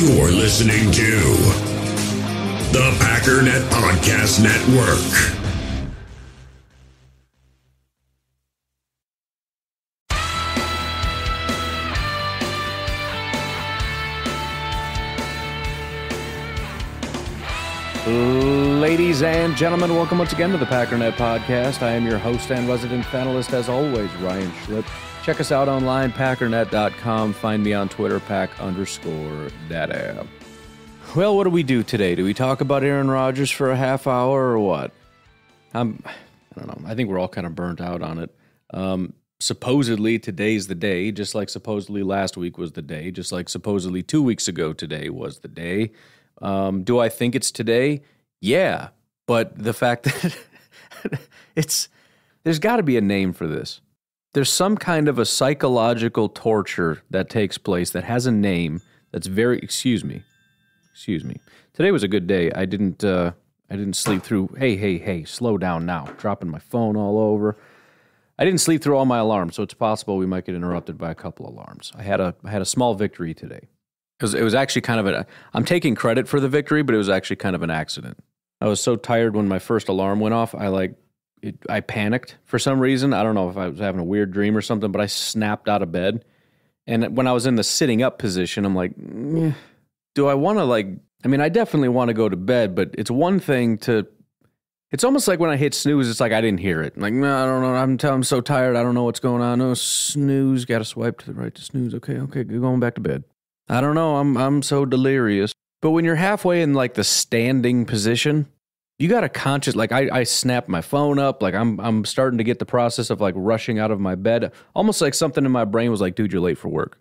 You're listening to the Packernet Podcast Network. Ladies and gentlemen, welcome once again to the Packernet Podcast. I am your host and resident panelist, as always, Ryan Schlip. Check us out online, packernet.com. Find me on Twitter, pack underscore data. Well, what do we do today? Do we talk about Aaron Rodgers for a half hour or what? I'm, I don't know. I think we're all kind of burnt out on it. Um, supposedly today's the day, just like supposedly last week was the day, just like supposedly two weeks ago today was the day. Um, do I think it's today? Yeah, but the fact that it's there's got to be a name for this. There's some kind of a psychological torture that takes place that has a name that's very excuse me. Excuse me. Today was a good day. I didn't uh I didn't sleep through hey hey hey slow down now. Dropping my phone all over. I didn't sleep through all my alarms, so it's possible we might get interrupted by a couple alarms. I had a I had a small victory today. Was, it was actually kind of a I'm taking credit for the victory, but it was actually kind of an accident. I was so tired when my first alarm went off. I like it, I panicked for some reason. I don't know if I was having a weird dream or something, but I snapped out of bed. And when I was in the sitting up position, I'm like, do I want to like? I mean, I definitely want to go to bed, but it's one thing to. It's almost like when I hit snooze, it's like I didn't hear it. Like, no, I don't know. I'm, I'm so tired. I don't know what's going on. No snooze. Got to swipe to the right to snooze. Okay, okay, going back to bed. I don't know. I'm I'm so delirious. But when you're halfway in like the standing position, you got to conscious like I, I snapped my phone up like I'm I'm starting to get the process of like rushing out of my bed almost like something in my brain was like dude you're late for work.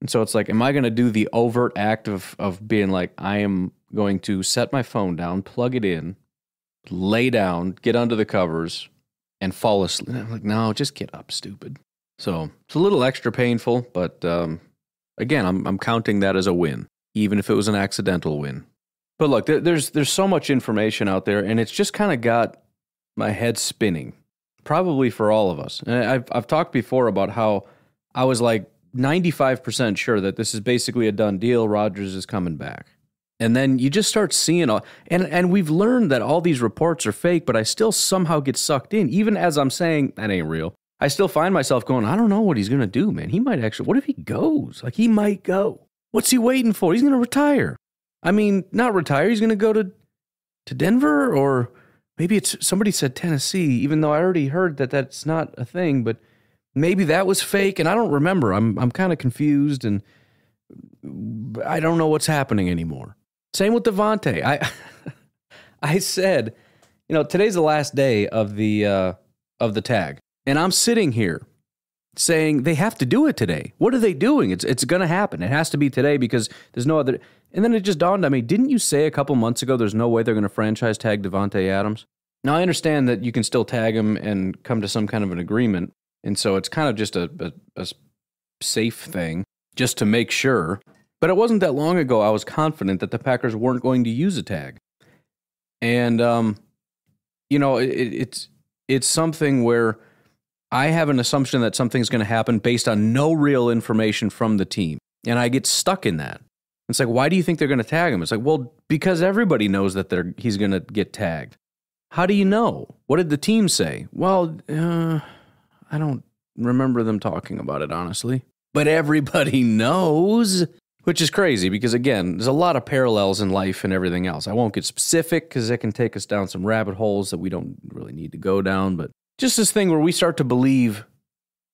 And so it's like am I going to do the overt act of of being like I am going to set my phone down plug it in lay down get under the covers and fall asleep? I'm like no just get up stupid. So it's a little extra painful but um, again I'm I'm counting that as a win even if it was an accidental win but look, there, there's there's so much information out there, and it's just kind of got my head spinning. Probably for all of us. And I've I've talked before about how I was like 95% sure that this is basically a done deal. Rodgers is coming back. And then you just start seeing all, and and we've learned that all these reports are fake, but I still somehow get sucked in, even as I'm saying that ain't real. I still find myself going, I don't know what he's gonna do, man. He might actually. What if he goes? Like he might go. What's he waiting for? He's gonna retire. I mean, not retire. He's going to go to to Denver or maybe it's somebody said Tennessee, even though I already heard that that's not a thing. But maybe that was fake, and I don't remember. I'm I'm kind of confused, and I don't know what's happening anymore. Same with Davante. I I said, you know, today's the last day of the uh, of the tag, and I'm sitting here saying they have to do it today. What are they doing? It's it's going to happen. It has to be today because there's no other. And then it just dawned on me: didn't you say a couple months ago there's no way they're going to franchise tag Davante Adams? Now I understand that you can still tag him and come to some kind of an agreement, and so it's kind of just a, a, a safe thing just to make sure. But it wasn't that long ago I was confident that the Packers weren't going to use a tag, and um, you know it, it's it's something where I have an assumption that something's going to happen based on no real information from the team. And I get stuck in that. It's like, why do you think they're going to tag him? It's like, well, because everybody knows that they're, he's going to get tagged. How do you know? What did the team say? Well, uh, I don't remember them talking about it, honestly. But everybody knows, which is crazy because, again, there's a lot of parallels in life and everything else. I won't get specific because it can take us down some rabbit holes that we don't really need to go down. But just this thing where we start to believe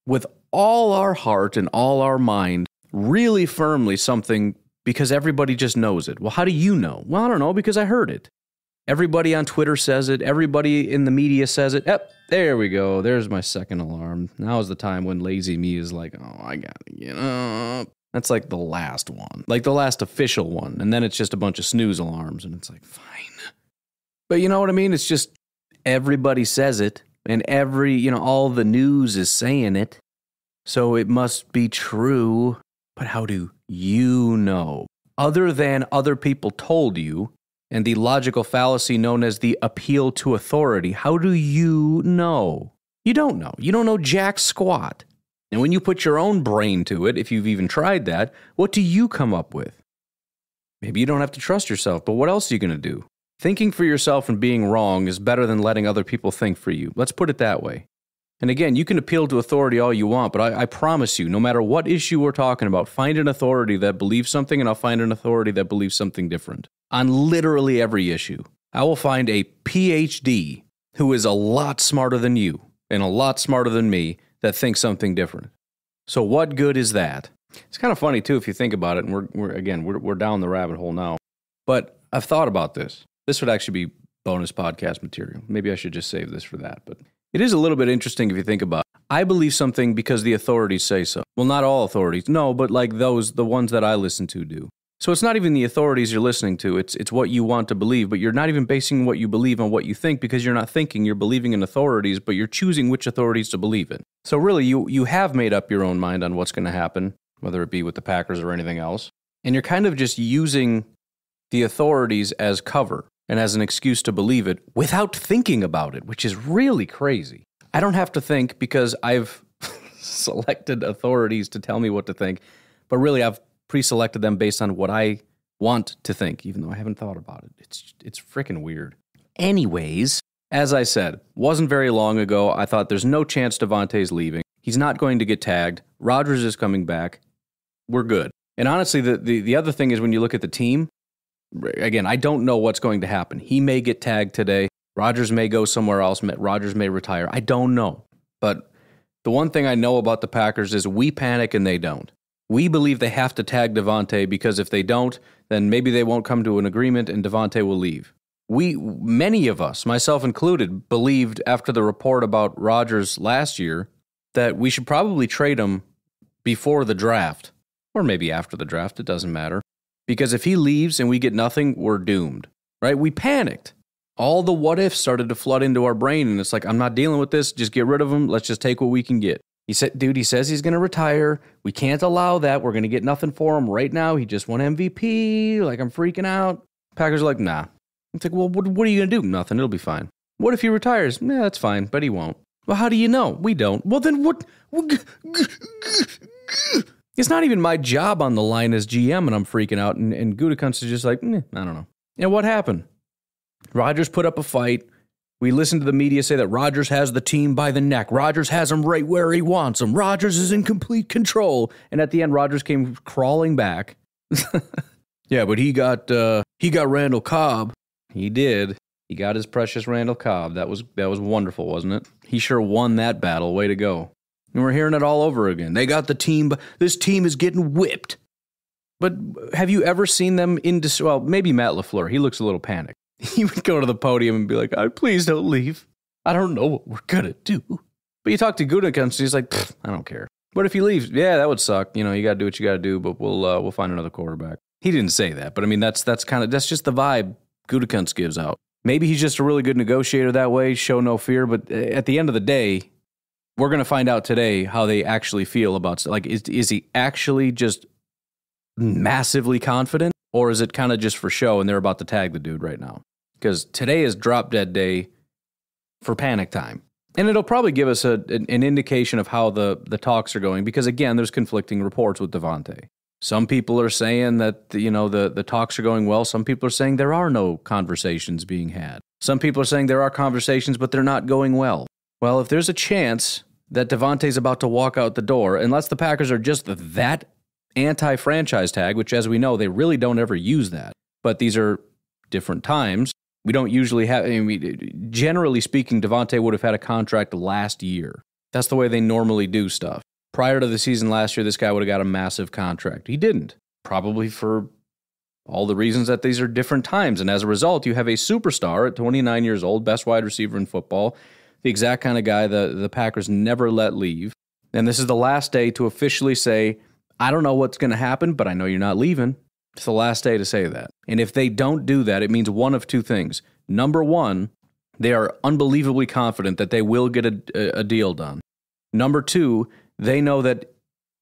with all our heart and all our mind really firmly something because everybody just knows it. Well, how do you know? Well, I don't know because I heard it. Everybody on Twitter says it. Everybody in the media says it. Yep, there we go. There's my second alarm. Now is the time when lazy me is like, oh, I gotta get up. That's like the last one, like the last official one. And then it's just a bunch of snooze alarms. And it's like, fine. But you know what I mean? It's just everybody says it and every, you know, all the news is saying it. So it must be true. But how do you know? Other than other people told you, and the logical fallacy known as the appeal to authority, how do you know? You don't know. You don't know jack squat. And when you put your own brain to it, if you've even tried that, what do you come up with? Maybe you don't have to trust yourself, but what else are you going to do? Thinking for yourself and being wrong is better than letting other people think for you. Let's put it that way. And again, you can appeal to authority all you want, but I, I, promise you, no matter what issue we're talking about, find an authority that believes something, and I'll find an authority that believes something different. On literally every issue, I will find a PhD who is a lot smarter than you and a lot smarter than me that thinks something different. So, what good is that? It's kind of funny, too, if you think about it. And we're, we're again, we're, we're down the rabbit hole now. But I've thought about this. This would actually be bonus podcast material. Maybe I should just save this for that. But it is a little bit interesting if you think about it. I believe something because the authorities say so. Well, not all authorities. No, but like those, the ones that I listen to do. So it's not even the authorities you're listening to. It's it's what you want to believe, but you're not even basing what you believe on what you think because you're not thinking, you're believing in authorities, but you're choosing which authorities to believe in. So really you you have made up your own mind on what's going to happen, whether it be with the Packers or anything else. And you're kind of just using the authorities as cover and as an excuse to believe it without thinking about it, which is really crazy. I don't have to think because I've selected authorities to tell me what to think, but really I've pre-selected them based on what I want to think, even though I haven't thought about it. It's it's freaking weird. Anyways, as I said, wasn't very long ago. I thought there's no chance Davante's leaving. He's not going to get tagged. Rodgers is coming back. We're good. And honestly, the, the, the other thing is when you look at the team, again, I don't know what's going to happen. He may get tagged today. Rodgers may go somewhere else. Rodgers may retire. I don't know. But the one thing I know about the Packers is we panic and they don't. We believe they have to tag Davante because if they don't, then maybe they won't come to an agreement and Davante will leave. We, many of us, myself included, believed after the report about Rodgers last year that we should probably trade him before the draft, or maybe after the draft, it doesn't matter. Because if he leaves and we get nothing, we're doomed, right? We panicked. All the what ifs started to flood into our brain, and it's like, I'm not dealing with this. Just get rid of him. Let's just take what we can get. He said, dude, he says he's going to retire. We can't allow that. We're going to get nothing for him right now. He just won MVP. Like, I'm freaking out. Packers are like, nah. It's like, well, what, what are you going to do? Nothing. It'll be fine. What if he retires? Yeah, that's fine, but he won't. Well, how do you know? We don't. Well, then what? It's not even my job on the line as GM, and I'm freaking out. And, and Gutekunst is just like, eh, I don't know. And what happened? Rodgers put up a fight. We listened to the media say that Rodgers has the team by the neck. Rodgers has him right where he wants him. Rodgers is in complete control. And at the end, Rodgers came crawling back. yeah, but he got uh, he got Randall Cobb. He did. He got his precious Randall Cobb. That was that was wonderful, wasn't it? He sure won that battle. Way to go. And we're hearing it all over again. They got the team, but this team is getting whipped. But have you ever seen them in dis- well, maybe Matt LaFleur. He looks a little panicked. He would go to the podium and be like, "I please don't leave. I don't know what we're gonna do." But you talk to Gutekunst, he's like, "I don't care." But if he leaves, yeah, that would suck. You know, you got to do what you got to do. But we'll uh, we'll find another quarterback. He didn't say that, but I mean, that's that's kind of that's just the vibe Gutekunst gives out. Maybe he's just a really good negotiator that way, show no fear. But uh, at the end of the day, we're going to find out today how they actually feel about like is is he actually just massively confident or is it kind of just for show and they're about to tag the dude right now? Because today is drop dead day for panic time. And it'll probably give us a, an, an indication of how the, the talks are going because again, there's conflicting reports with Davante. Some people are saying that you know the, the talks are going well. Some people are saying there are no conversations being had. Some people are saying there are conversations, but they're not going well. Well, if there's a chance that Davante's about to walk out the door, unless the Packers are just that anti franchise tag, which, as we know, they really don't ever use that. But these are different times. We don't usually have, I mean, generally speaking, Davante would have had a contract last year. That's the way they normally do stuff. Prior to the season last year, this guy would have got a massive contract. He didn't, probably for all the reasons that these are different times. And as a result, you have a superstar at 29 years old, best wide receiver in football, the exact kind of guy the, the Packers never let leave. And this is the last day to officially say, I don't know what's going to happen, but I know you're not leaving. It's the last day to say that. And if they don't do that, it means one of two things. Number one, they are unbelievably confident that they will get a, a deal done. Number two, they know that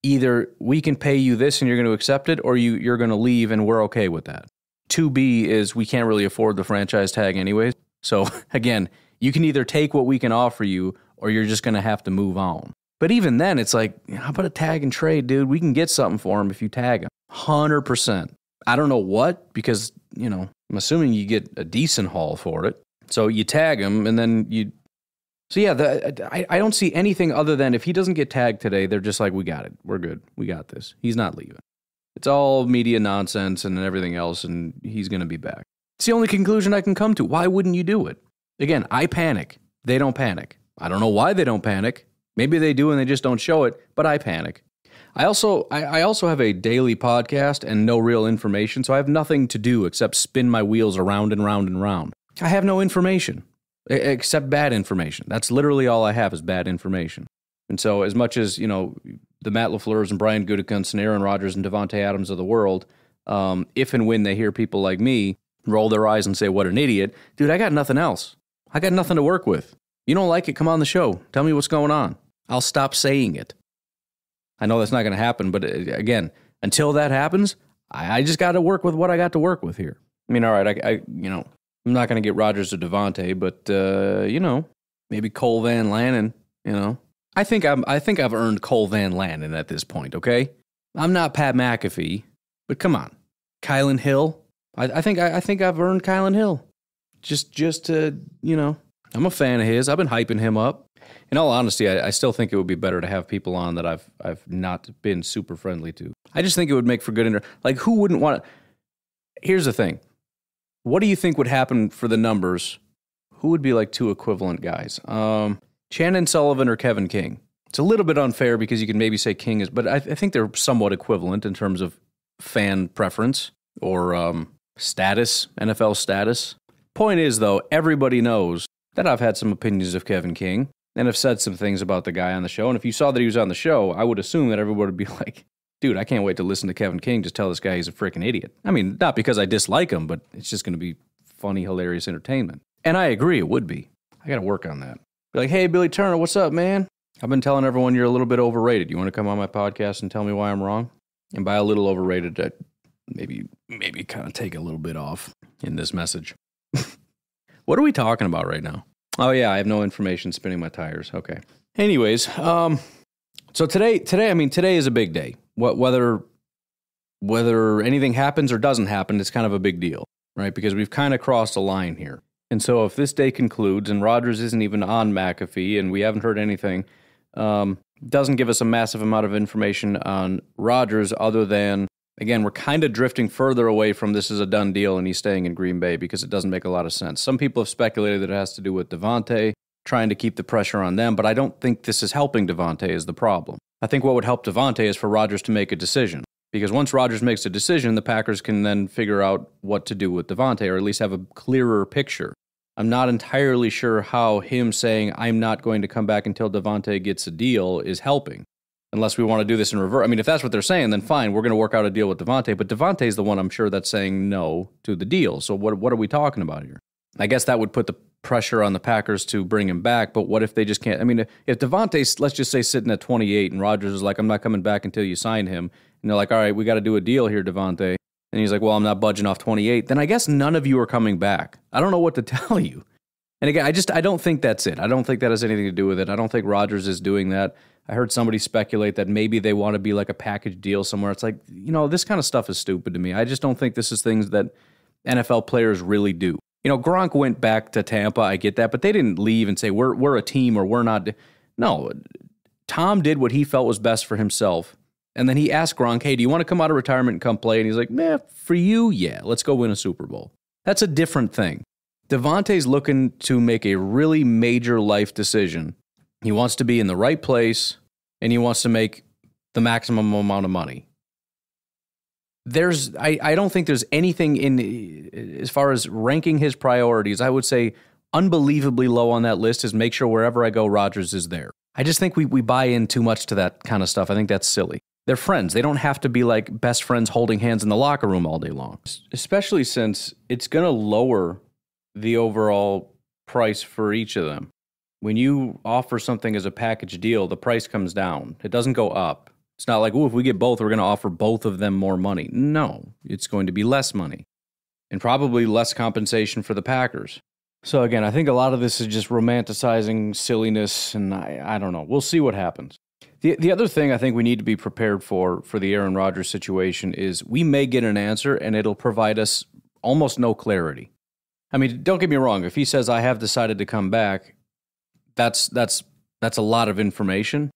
either we can pay you this and you're going to accept it, or you, you're going to leave and we're okay with that. 2B is we can't really afford the franchise tag anyways. So again, you can either take what we can offer you or you're just going to have to move on. But even then, it's like, how about a tag and trade, dude? We can get something for him if you tag him. 100%. I don't know what because, you know, I'm assuming you get a decent haul for it. So you tag him and then you. So yeah, the, I, I don't see anything other than if he doesn't get tagged today, they're just like, we got it. We're good. We got this. He's not leaving. It's all media nonsense and everything else, and he's going to be back. It's the only conclusion I can come to. Why wouldn't you do it? Again, I panic. They don't panic. I don't know why they don't panic. Maybe they do and they just don't show it, but I panic. I also I, I, also have a daily podcast and no real information, so I have nothing to do except spin my wheels around and round and round. I have no information except bad information. That's literally all I have is bad information. And so, as much as you know, the Matt LaFleurs and Brian Gutekunst and Aaron Rodgers and Davante Adams of the world, um, if and when they hear people like me roll their eyes and say, "What an idiot," dude, I got nothing else. I got nothing to work with. You don't like it? Come on the show. Tell me what's going on. I'll stop saying it. I know that's not going to happen, but uh, again, until that happens, I, I just got to work with what I got to work with here. I mean, all right, I, I you know, I'm not going to get Rodgers or Davante, but uh, you know, maybe Cole Van Lanen. You know, I think I'm, I think I've earned Cole Van Lanen at this point. Okay, I'm not Pat McAfee, but come on, Kylin Hill. I, I think I, I think I've earned Kylin Hill. Just, just to you know, I'm a fan of his. I've been hyping him up in all honesty, I, I, still think it would be better to have people on that I've I've not been super friendly to. I just think it would make for good inter. Like, who wouldn't want? Here's the thing: what do you think would happen for the numbers? Who would be like two equivalent guys? Um, Chandon Sullivan or Kevin King? It's a little bit unfair because you can maybe say King is, but I, I think they're somewhat equivalent in terms of fan preference or um, status, NFL status. Point is, though, everybody knows that I've had some opinions of Kevin King and have said some things about the guy on the show. And if you saw that he was on the show, I would assume that everybody would be like, dude, I can't wait to listen to Kevin King just tell this guy he's a freaking idiot. I mean, not because I dislike him, but it's just going to be funny, hilarious entertainment. And I agree, it would be. I got to work on that. Be like, hey, Billy Turner, what's up, man? I've been telling everyone you're a little bit overrated. You want to come on my podcast and tell me why I'm wrong? And by a little overrated, I maybe maybe kind of take a little bit off in this message. What are we talking about right now? Oh yeah, I have no information spinning my tires. Okay. Anyways, um, so today, today, I mean, today is a big day. What whether whether anything happens or doesn't happen, it's kind of a big deal, right? Because we've kind of crossed a line here. And so if this day concludes and Rodgers isn't even on McAfee and we haven't heard anything, um, doesn't give us a massive amount of information on Rodgers other than again, we're kind of drifting further away from this is a done deal and he's staying in Green Bay because it doesn't make a lot of sense. Some people have speculated that it has to do with Davante trying to keep the pressure on them, but I don't think this is helping Davante is the problem. I think what would help Davante is for Rodgers to make a decision. Because once Rodgers makes a decision, the Packers can then figure out what to do with Davante, or at least have a clearer picture. I'm not entirely sure how him saying, I'm not going to come back until Davante gets a deal is helping unless we want to do this in reverse. I mean, if that's what they're saying, then fine, we're going to work out a deal with Davante. But Davante's the one I'm sure that's saying no to the deal. So what what are we talking about here? I guess that would put the pressure on the Packers to bring him back. But what if they just can't? I mean, if Davante's let's just say sitting at 28 and Rodgers is like, I'm not coming back until you sign him, and they're like, all right, we got to do a deal here, Davante. And he's like, well, I'm not budging off 28. Then I guess none of you are coming back. I don't know what to tell you. And again, I just I don't think that's it. I don't think that has anything to do with it. I don't think Rodgers is doing that. I heard somebody speculate that maybe they want to be like a package deal somewhere. It's like, you know, this kind of stuff is stupid to me. I just don't think this is things that NFL players really do. You know, Gronk went back to Tampa. I get that, but they didn't leave and say we're we're a team or we're not. No, Tom did what he felt was best for himself, and then he asked Gronk, "Hey, do you want to come out of retirement and come play?" And he's like, "Man, for you, yeah, let's go win a Super Bowl." That's a different thing. Davante's looking to make a really major life decision he wants to be in the right place and he wants to make the maximum amount of money. There's, I, I don't think there's anything in, as far as ranking his priorities, I would say unbelievably low on that list is make sure wherever I go, Rodgers is there. I just think we, we buy in too much to that kind of stuff. I think that's silly. They're friends. They don't have to be like best friends holding hands in the locker room all day long, especially since it's going to lower the overall price for each of them when you offer something as a package deal, the price comes down. It doesn't go up. It's not like, oh, if we get both, we're going to offer both of them more money. No, it's going to be less money and probably less compensation for the Packers. So, again, I think a lot of this is just romanticizing silliness, and I, I don't know. We'll see what happens. The the other thing I think we need to be prepared for for the Aaron Rodgers situation is we may get an answer and it'll provide us almost no clarity. I mean, don't get me wrong. If he says I have decided to come back, that's that's that's a lot of information,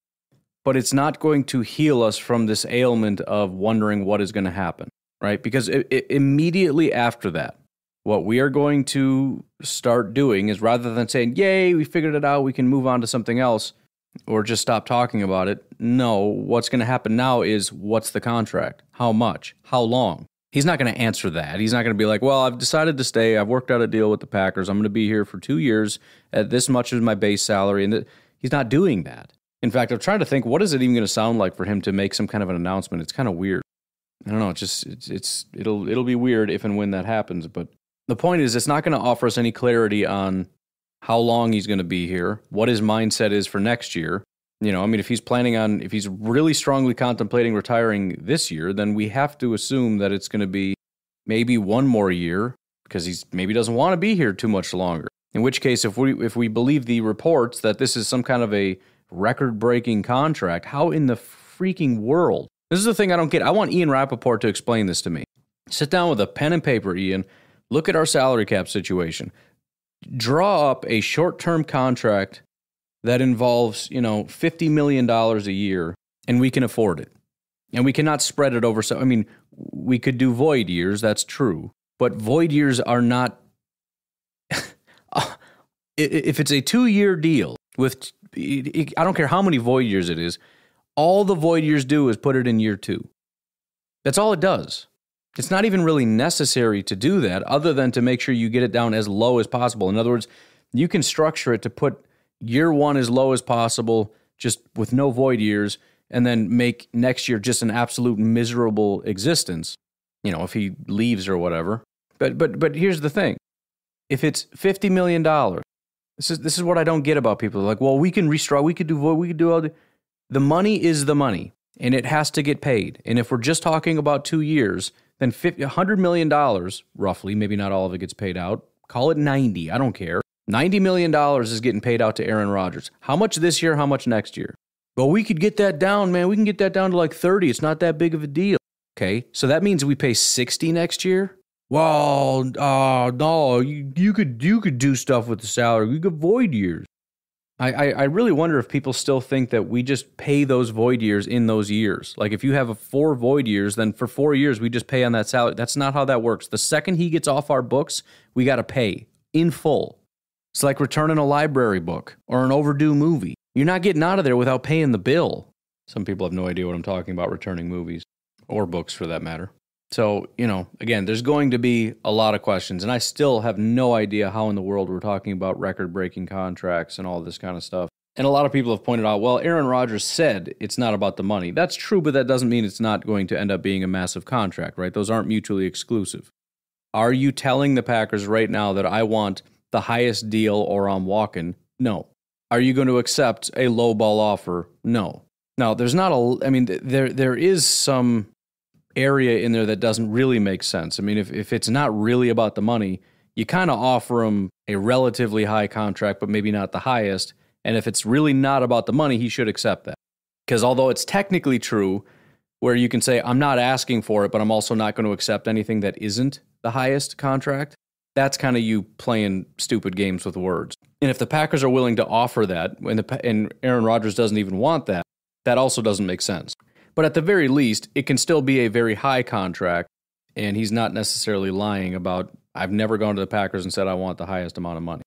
but it's not going to heal us from this ailment of wondering what is going to happen, right? Because it, it, immediately after that, what we are going to start doing is rather than saying, "Yay, we figured it out, we can move on to something else," or just stop talking about it. No, what's going to happen now is what's the contract? How much? How long? He's not going to answer that. He's not going to be like, well, I've decided to stay. I've worked out a deal with the Packers. I'm going to be here for two years at this much as my base salary. And th- he's not doing that. In fact, I'm trying to think, what is it even going to sound like for him to make some kind of an announcement? It's kind of weird. I don't know. It's just it's, it's it'll it'll be weird if and when that happens. But the point is, it's not going to offer us any clarity on how long he's going to be here, what his mindset is for next year, you know, I mean, if he's planning on, if he's really strongly contemplating retiring this year, then we have to assume that it's going to be maybe one more year because he's maybe doesn't want to be here too much longer. In which case, if we if we believe the reports that this is some kind of a record-breaking contract, how in the freaking world? This is the thing I don't get. I want Ian Rapoport to explain this to me. Sit down with a pen and paper, Ian. Look at our salary cap situation. Draw up a short-term contract that involves, you know, $50 million a year and we can afford it. And we cannot spread it over. So, I mean, we could do void years, that's true. But void years are not, if it's a two year deal with, I don't care how many void years it is, all the void years do is put it in year two. That's all it does. It's not even really necessary to do that other than to make sure you get it down as low as possible. In other words, you can structure it to put year one as low as possible, just with no void years, and then make next year just an absolute miserable existence. You know, if he leaves or whatever. But but but here's the thing: if it's fifty million dollars, this is this is what I don't get about people. They're like, well, we can restructure, we could do void, we could do all the. The money is the money, and it has to get paid. And if we're just talking about two years, then 50, $100 million, roughly, maybe not all of it gets paid out. Call it 90, I don't care. $90 million is getting paid out to Aaron Rodgers. How much this year? How much next year? Well, we could get that down, man. We can get that down to like 30. It's not that big of a deal. Okay. So that means we pay 60 next year? Well, uh, no, you, you could you could do stuff with the salary. You could void years. I, I, I really wonder if people still think that we just pay those void years in those years. Like if you have a four void years, then for four years we just pay on that salary. That's not how that works. The second he gets off our books, we got to pay in full. It's like returning a library book or an overdue movie. You're not getting out of there without paying the bill. Some people have no idea what I'm talking about returning movies or books for that matter. So, you know, again, there's going to be a lot of questions, and I still have no idea how in the world we're talking about record breaking contracts and all this kind of stuff. And a lot of people have pointed out, well, Aaron Rodgers said it's not about the money. That's true, but that doesn't mean it's not going to end up being a massive contract, right? Those aren't mutually exclusive. Are you telling the Packers right now that I want the highest deal or I'm walking? No. Are you going to accept a low ball offer? No. Now, there's not a, I mean, there there is some area in there that doesn't really make sense. I mean, if, if it's not really about the money, you kind of offer him a relatively high contract, but maybe not the highest. And if it's really not about the money, he should accept that. Because although it's technically true, where you can say, I'm not asking for it, but I'm also not going to accept anything that isn't the highest contract, that's kind of you playing stupid games with words. And if the Packers are willing to offer that, and, the, and Aaron Rodgers doesn't even want that, that also doesn't make sense. But at the very least, it can still be a very high contract, and he's not necessarily lying about, I've never gone to the Packers and said I want the highest amount of money.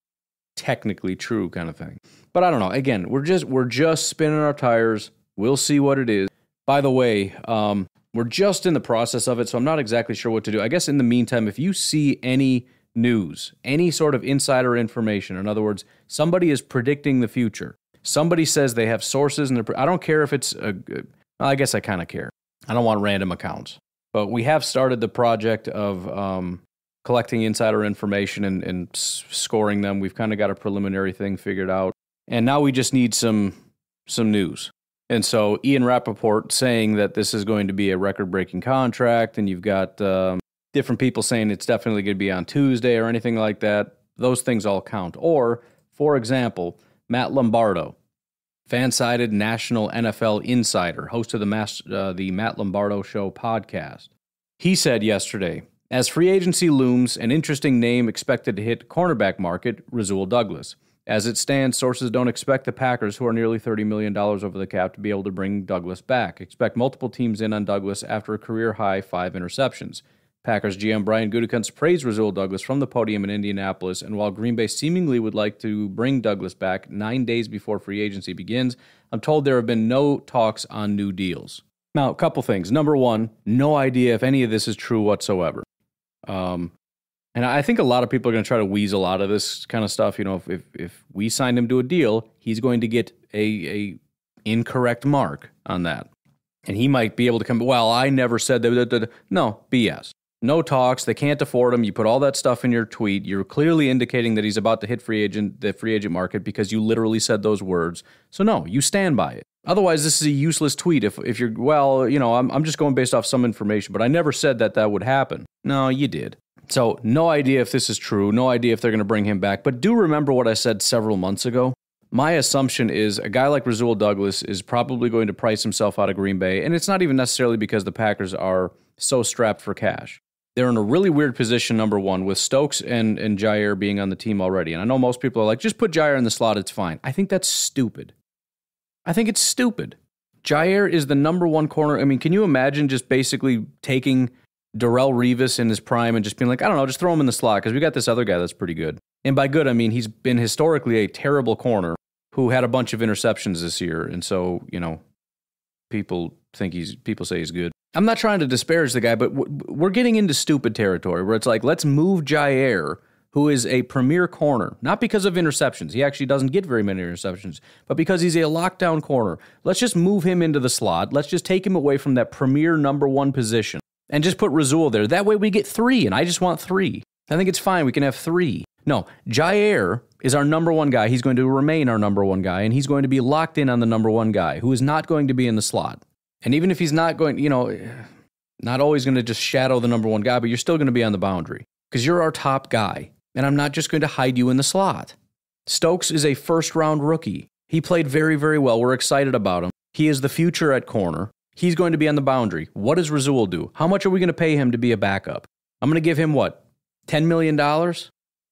Technically true kind of thing. But I don't know. Again, we're just we're just spinning our tires. We'll see what it is. By the way, um, we're just in the process of it, so I'm not exactly sure what to do. I guess in the meantime, if you see any news, any sort of insider information. In other words, somebody is predicting the future. Somebody says they have sources, and I don't care if it's a. I guess I kind of care. I don't want random accounts, but we have started the project of um, collecting insider information and, and scoring them. We've kind of got a preliminary thing figured out, and now we just need some some news. And so Ian Rapoport saying that this is going to be a record-breaking contract, and you've got um, different people saying it's definitely going to be on Tuesday or anything like that, those things all count. Or, for example, Matt Lombardo, fan-sided national NFL insider, host of the, Mas- uh, the Matt Lombardo Show podcast. He said yesterday, as free agency looms, an interesting name expected to hit cornerback market, Rasul Douglas. As it stands, sources don't expect the Packers, who are nearly $30 million over the cap, to be able to bring Douglas back. Expect multiple teams in on Douglas after a career high five interceptions. Packers GM Brian Gutekunst praised Rasul Douglas from the podium in Indianapolis, and while Green Bay seemingly would like to bring Douglas back nine days before free agency begins, I'm told there have been no talks on new deals. Now, a couple things. Number one, no idea if any of this is true whatsoever. Um, and I think a lot of people are going to try to weasel out of this kind of stuff. You know, if, if, if we signed him to a deal, he's going to get a, a incorrect mark on that. And he might be able to come, well, I never said that. No, BS. No talks. They can't afford him. You put all that stuff in your tweet. You're clearly indicating that he's about to hit free agent the free agent market because you literally said those words. So no, you stand by it. Otherwise, this is a useless tweet. If if you're well, you know, I'm I'm just going based off some information, but I never said that that would happen. No, you did. So, no idea if this is true, no idea if they're going to bring him back, but do remember what I said several months ago. My assumption is a guy like Rasul Douglas is probably going to price himself out of Green Bay, and it's not even necessarily because the Packers are so strapped for cash. They're in a really weird position, number one, with Stokes and, and Jaire being on the team already. And I know most people are like, just put Jaire in the slot, it's fine. I think that's stupid. I think it's stupid. Jaire is the number one corner. I mean, can you imagine just basically taking Darrelle Revis in his prime and just being like, I don't know, just throw him in the slot because we got this other guy that's pretty good. And by good, I mean he's been historically a terrible corner who had a bunch of interceptions this year. And so, you know, people think he's, people say he's good. I'm not trying to disparage the guy, but we're getting into stupid territory where it's like, let's move Jaire, who is a premier corner, not because of interceptions. He actually doesn't get very many interceptions, but because he's a lockdown corner. Let's just move him into the slot. Let's just take him away from that premier number one position and just put Rasul there. That way we get three, and I just want three. I think it's fine. We can have three. No, Jaire is our number one guy. He's going to remain our number one guy, and he's going to be locked in on the number one guy who is not going to be in the slot. And even if he's not going, you know, not always going to just shadow the number one guy, but you're still going to be on the boundary because you're our top guy. And I'm not just going to hide you in the slot. Stokes is a first round rookie. He played very, very well. We're excited about him. He is the future at corner. He's going to be on the boundary. What does Rasul do? How much are we going to pay him to be a backup? I'm going to give him what? $10 million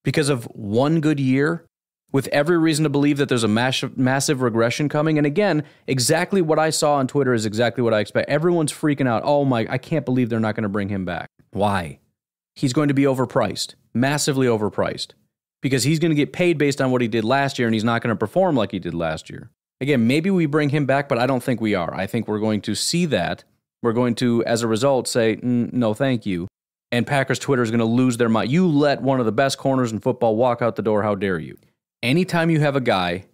because of one good year? With every reason to believe that there's a massive, massive regression coming. And again, exactly what I saw on Twitter is exactly what I expect. Everyone's freaking out. Oh my, I can't believe they're not going to bring him back. Why? He's going to be overpriced, massively overpriced, because he's going to get paid based on what he did last year and he's not going to perform like he did last year. Again, maybe we bring him back, but I don't think we are. I think we're going to see that. We're going to, as a result, say, mm, no, thank you. And Packers Twitter is going to lose their mind. You let one of the best corners in football walk out the door. How dare you? Anytime you have a guy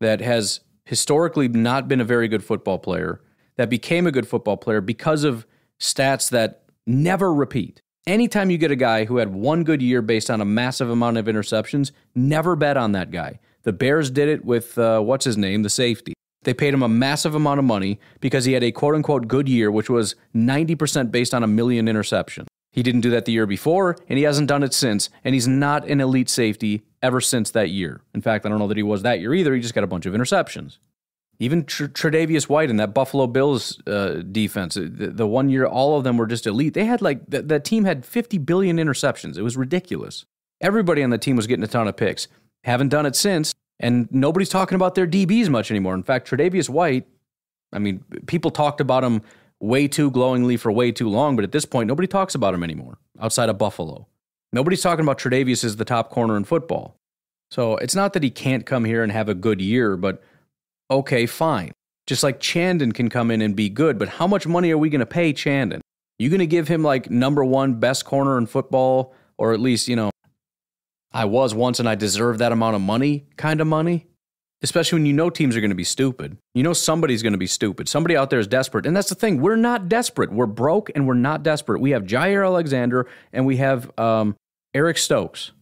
that has historically not been a very good football player, that became a good football player because of stats that never repeat. Anytime you get a guy who had one good year based on a massive amount of interceptions, never bet on that guy. The Bears did it with, uh, what's his name, the safety. They paid him a massive amount of money because he had a quote unquote good year, which was 90% based on a million interceptions. He didn't do that the year before, and he hasn't done it since, and he's not an elite safety ever since that year. In fact, I don't know that he was that year either. He just got a bunch of interceptions. Even Tr- Tre'Davious White and that Buffalo Bills uh, defense, uh, the, the, one year all of them were just elite. They had like, th- that team had 50 billion interceptions. It was ridiculous. Everybody on the team was getting a ton of picks. Haven't done it since, and nobody's talking about their DBs much anymore. In fact, Tre'Davious White, I mean, people talked about him way too glowingly for way too long, but at this point, nobody talks about him anymore outside of Buffalo. Nobody's talking about Tre'Davious as the top corner in football. So it's not that he can't come here and have a good year, but okay, fine. Just like Chandon can come in and be good, but how much money are we going to pay Chandon? You going to give him like number one best corner in football, or at least, you know, I was once and I deserve that amount of money kind of money. Especially when you know teams are going to be stupid. You know somebody's going to be stupid. Somebody out there is desperate. And that's the thing. We're not desperate. We're broke and we're not desperate. We have Jaire Alexander and we have um, Eric Stokes.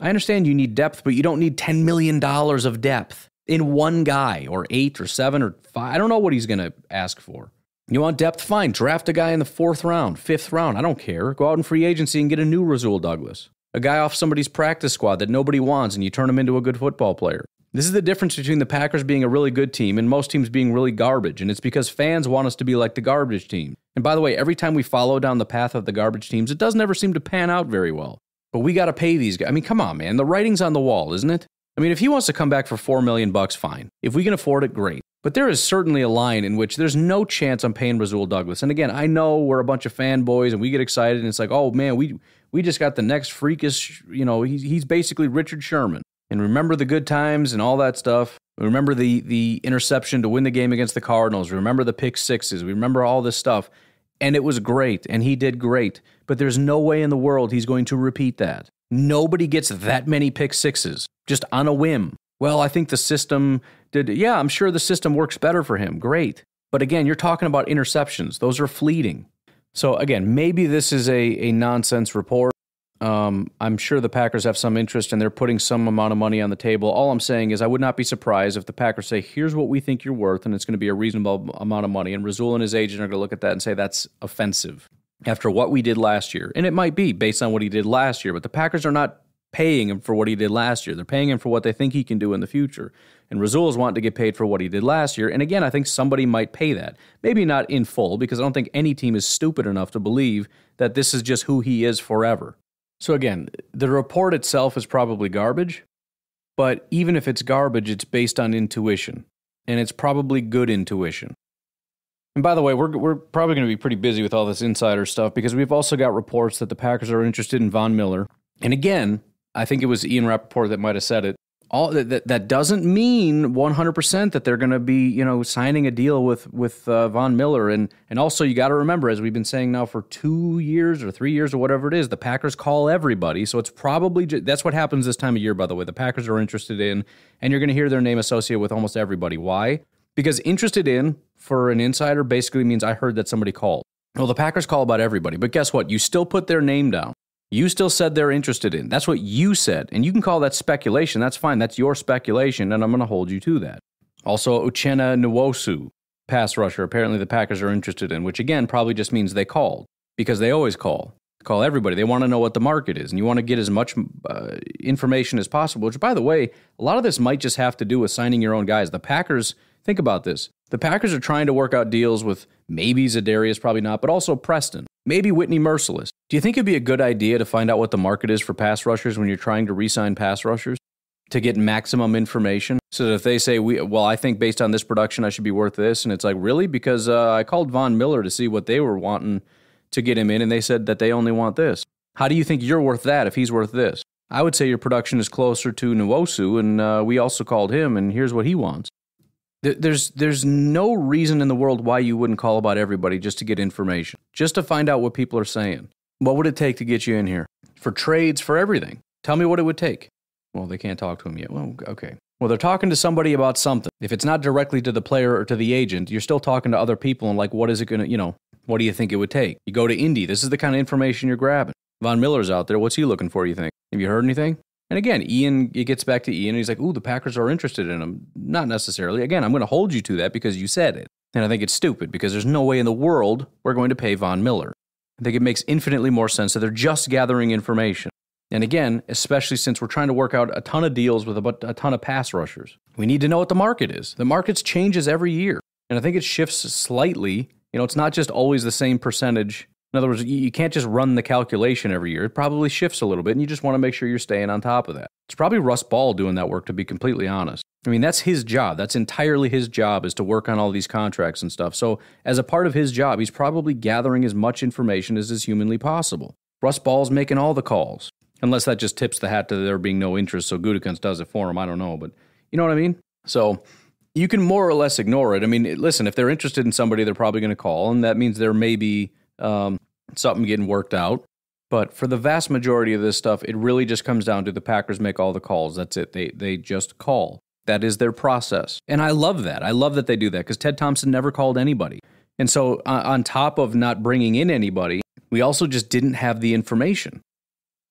I understand you need depth, but you don't need $10 million of depth in one guy or eight or seven or five. I don't know what he's going to ask for. You want depth? Fine. Draft a guy in the fourth round, fifth round. I don't care. Go out in free agency and get a new Rasul Douglas a guy off somebody's practice squad that nobody wants and you turn him into a good football player. This is the difference between the Packers being a really good team and most teams being really garbage. And it's because fans want us to be like the garbage team. And by the way, every time we follow down the path of the garbage teams, it doesn't ever seem to pan out very well. But we got to pay these guys. I mean, come on, man. The writing's on the wall, isn't it? I mean, if he wants to come back for 4 million bucks, fine. If we can afford it, great. But there is certainly a line in which there's no chance I'm paying Rasul Douglas. And again, I know we're a bunch of fanboys and we get excited and it's like, oh man, we we just got the next freakish, you know, he's he's basically Richard Sherman. And remember the good times and all that stuff. Remember the the interception to win the game against the Cardinals. Remember the pick sixes. We remember all this stuff. And it was great, and he did great. But there's no way in the world he's going to repeat that. Nobody gets that many pick sixes just on a whim. Well, I think the system did. Yeah, I'm sure the system works better for him. Great. But again, you're talking about interceptions, those are fleeting. So again, maybe this is a, a nonsense report. Um, I'm sure the Packers have some interest and they're putting some amount of money on the table. All I'm saying is I would not be surprised if the Packers say, here's what we think you're worth, and it's going to be a reasonable amount of money. And Rasul and his agent are going to look at that and say, that's offensive after what we did last year. And it might be based on what he did last year, but the Packers are not paying him for what he did last year. They're paying him for what they think he can do in the future. And Rasul is wanting to get paid for what he did last year. And again, I think somebody might pay that. Maybe not in full, because I don't think any team is stupid enough to believe that this is just who he is forever. So again, the report itself is probably garbage, but even if it's garbage, it's based on intuition, and it's probably good intuition. And by the way, we're, we're probably going to be pretty busy with all this insider stuff because we've also got reports that the Packers are interested in Von Miller. And again, I think it was Ian Rapoport that might have said it all that that doesn't mean 100% that they're going to be you know signing a deal with with uh, Von Miller. And and also you got to remember as we've been saying now for 2 years or 3 years or whatever it is the Packers call everybody. So it's probably that's what happens this time of year by the way the Packers are interested in and you're going to hear their name associated with almost everybody. Why? Because interested in for an insider basically means I heard that somebody called. Well the Packers call about everybody but guess what? You still put their name down you still said they're interested in. That's what you said. And you can call that speculation. That's fine. That's your speculation, and I'm going to hold you to that. Also, Uchenna Nwosu, pass rusher, apparently the Packers are interested in, which again probably just means they called because they always call. Call everybody. They want to know what the market is, and you want to get as much uh, information as possible. Which, by the way, a lot of this might just have to do with signing your own guys. The Packers, think about this. The Packers are trying to work out deals with maybe Za'Darius, probably not, but also Preston, maybe Whitney Mercilus. Do you think it'd be a good idea to find out what the market is for pass rushers when you're trying to re-sign pass rushers to get maximum information? So that if they say, "We well, I think based on this production, I should be worth this," and it's like, really? Because uh, I called Von Miller to see what they were wanting to get him in, and they said that they only want this. How do you think you're worth that if he's worth this? I would say your production is closer to Nwosu, and uh, we also called him, and here's what he wants. There's there's no reason in the world why you wouldn't call about everybody just to get information, just to find out what people are saying. What would it take to get you in here? For trades, for everything. Tell me what it would take. Well, they can't talk to him yet. Well, okay. Well, they're talking to somebody about something. If it's not directly to the player or to the agent, you're still talking to other people and like, what is it going to, you know, what do you think it would take? You go to Indy. This is the kind of information you're grabbing. Von Miller's out there. What's he looking for, you think? Have you heard anything? And again, Ian, it gets back to Ian, and he's like, ooh, the Packers are interested in him. Not necessarily. Again, I'm going to hold you to that because you said it. And I think it's stupid because there's no way in the world we're going to pay Von Miller. Think it makes infinitely more sense that they're just gathering information. And again, especially since we're trying to work out a ton of deals with a, a ton of pass rushers, we need to know what the market is. The market changes every year. And I think it shifts slightly. You know, it's not just always the same percentage. In other words, you can't just run the calculation every year. It probably shifts a little bit, and you just want to make sure you're staying on top of that. It's probably Russ Ball doing that work, to be completely honest. I mean, that's his job. That's entirely his job is to work on all these contracts and stuff. So, as a part of his job, he's probably gathering as much information as is humanly possible. Russ Ball's making all the calls, unless that just tips the hat to there being no interest. So Gutekunst does it for him. I don't know, but you know what I mean. So you can more or less ignore it. I mean, listen, if they're interested in somebody, they're probably going to call, and that means there may be um, something getting worked out. But for the vast majority of this stuff, it really just comes down to the Packers make all the calls. That's it. They they just call. That is their process. And I love that. I love that they do that because Ted Thompson never called anybody. And so uh, on top of not bringing in anybody, we also just didn't have the information.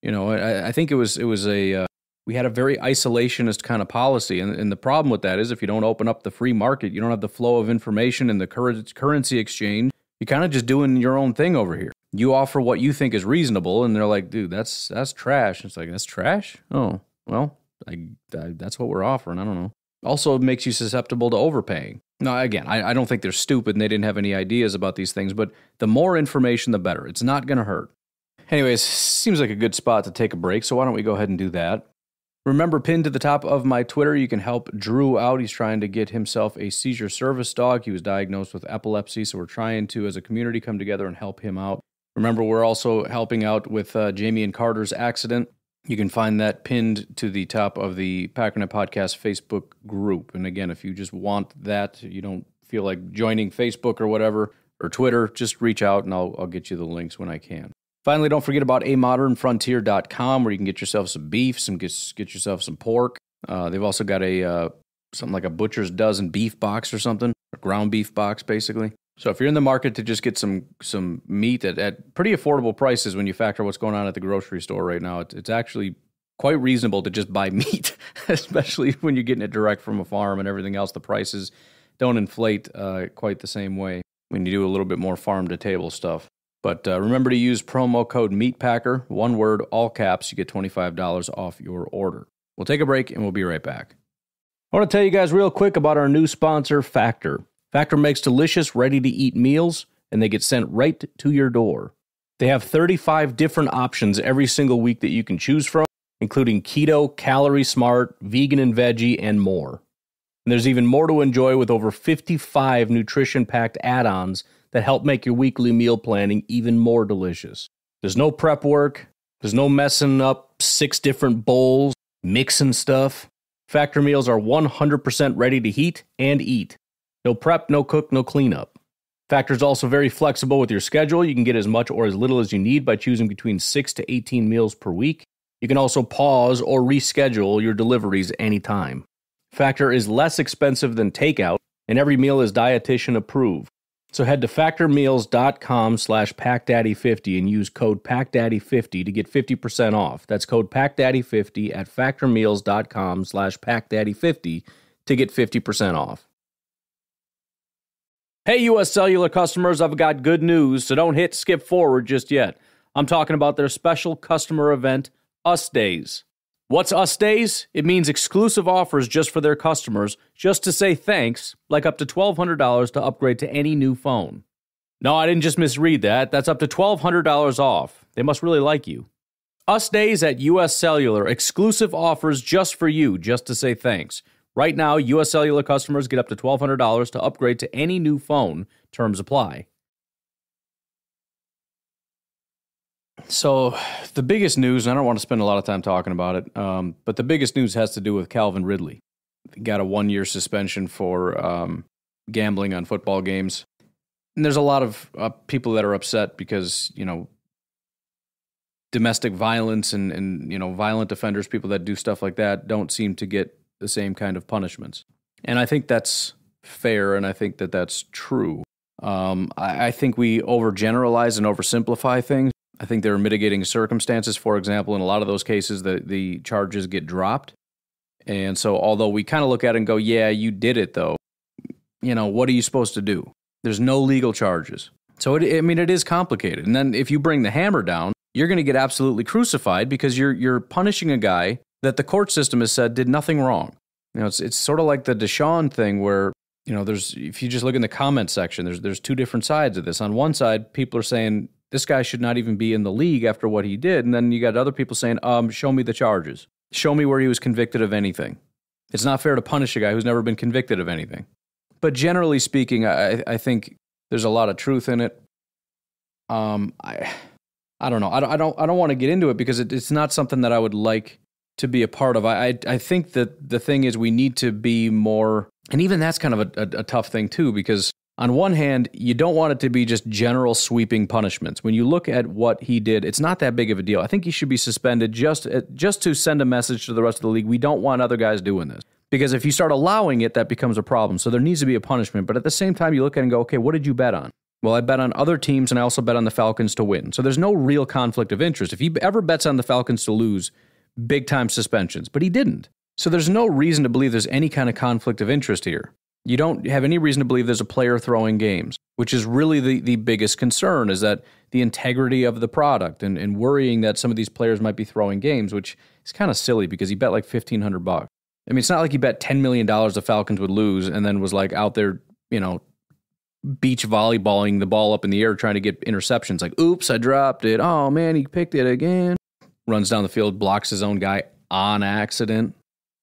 You know, I, I think it was it was a uh, we had a very isolationist kind of policy, and, and, the problem with that is if you don't open up the free market, you don't have the flow of information and the cur- currency exchange. You're kind of just doing your own thing over here you offer what you think is reasonable and they're like dude that's that's trash it's like that's trash oh well I, I, that's what we're offering. I don't know. Also, makes you susceptible to overpaying. Now, again, I, I don't think they're stupid and they didn't have any ideas about these things, but the more information, the better. It's not going to hurt. Anyways, seems like a good spot to take a break, so why don't we go ahead and do that? Remember, pinned to the top of my Twitter, you can help Drew out. He's trying to get himself a seizure service dog. He was diagnosed with epilepsy, so we're trying to, as a community, come together and help him out. Remember, we're also helping out with uh, Jamie and Carter's accident. You can find that pinned to the top of the Packernet Podcast Facebook group. And again, if you just want that, you don't feel like joining Facebook or whatever, or Twitter, just reach out and I'll, I'll get you the links when I can. Finally, don't forget about amodernfrontier.com where you can get yourself some beef, some get, get yourself some pork. Uh, they've also got a uh, something like a butcher's dozen beef box or something, a ground beef box basically. So if you're in the market to just get some some meat at, at pretty affordable prices when you factor what's going on at the grocery store right now, it's, it's actually quite reasonable to just buy meat, especially when you're getting it direct from a farm and everything else. The prices don't inflate uh, quite the same way when you do a little bit more farm to table stuff. But uh, remember to use promo code MEATPACKER, one word, all caps. You get $25 off your order. We'll take a break and we'll be right back. I want to tell you guys real quick about our new sponsor, Factor. Factor makes delicious, ready to eat meals, and they get sent right to your door. They have 35 different options every single week that you can choose from, including keto, calorie smart, vegan and veggie, and more. And there's even more to enjoy with over 55 nutrition packed add ons that help make your weekly meal planning even more delicious. There's no prep work, there's no messing up six different bowls, mixing stuff. Factor meals are 100% ready to heat and eat. No prep, no cook, no cleanup. Factor is also very flexible with your schedule. You can get as much or as little as you need by choosing between 6 to 18 meals per week. You can also pause or reschedule your deliveries anytime. Factor is less expensive than takeout, and every meal is dietitian approved. So head to factormeals.com slash packdaddy50 and use code packdaddy50 to get 50% off. That's code packdaddy50 at factormeals.com slash packdaddy50 to get 50% off. Hey, US Cellular customers, I've got good news, so don't hit skip forward just yet. I'm talking about their special customer event, Us Days. What's Us Days? It means exclusive offers just for their customers, just to say thanks, like up to $1,200 to upgrade to any new phone. No, I didn't just misread that. That's up to $1,200 off. They must really like you. Us Days at US Cellular, exclusive offers just for you, just to say thanks. Right now, US Cellular customers get up to $1,200 to upgrade to any new phone. Terms apply. So, the biggest news, and I don't want to spend a lot of time talking about it, um, but the biggest news has to do with Calvin Ridley. He got a one year suspension for um, gambling on football games. And there's a lot of uh, people that are upset because, you know, domestic violence and, and, you know, violent offenders, people that do stuff like that, don't seem to get the same kind of punishments. And I think that's fair, and I think that that's true. Um, I, I think we overgeneralize and oversimplify things. I think there are mitigating circumstances. For example, in a lot of those cases, the, the charges get dropped. And so, although we kind of look at it and go, yeah, you did it though, you know, what are you supposed to do? There's no legal charges. So, it, I mean, it is complicated. And then if you bring the hammer down, you're going to get absolutely crucified because you're, you're punishing a guy that the court system has said did nothing wrong. You know, it's it's sort of like the Deshaun thing where you know there's if you just look in the comment section, there's there's two different sides of this. On one side, people are saying this guy should not even be in the league after what he did, and then you got other people saying, um, show me the charges, show me where he was convicted of anything. It's not fair to punish a guy who's never been convicted of anything. But generally speaking, I I think there's a lot of truth in it. Um, I I don't know. I don't I don't I don't want to get into it because it, it's not something that I would like to be a part of. I, I, I think that the thing is we need to be more, and even that's kind of a, a, a tough thing too, because on one hand, you don't want it to be just general sweeping punishments. When you look at what he did, it's not that big of a deal. I think he should be suspended just uh, just to send a message to the rest of the league. We don't want other guys doing this. Because if you start allowing it, that becomes a problem. So there needs to be a punishment. But at the same time, you look at it and go, okay, what did you bet on? Well, I bet on other teams and I also bet on the Falcons to win. So there's no real conflict of interest. If he ever bets on the Falcons to lose, big time suspensions, but he didn't. So there's no reason to believe there's any kind of conflict of interest here. You don't have any reason to believe there's a player throwing games, which is really the, the biggest concern is that the integrity of the product and, and worrying that some of these players might be throwing games, which is kind of silly because he bet like 1500 bucks. I mean, it's not like he bet $10 million the Falcons would lose and then was like out there, you know, beach volleyballing the ball up in the air trying to get interceptions. Like, oops, I dropped it. Oh man, he picked it again. Runs down the field, blocks his own guy on accident.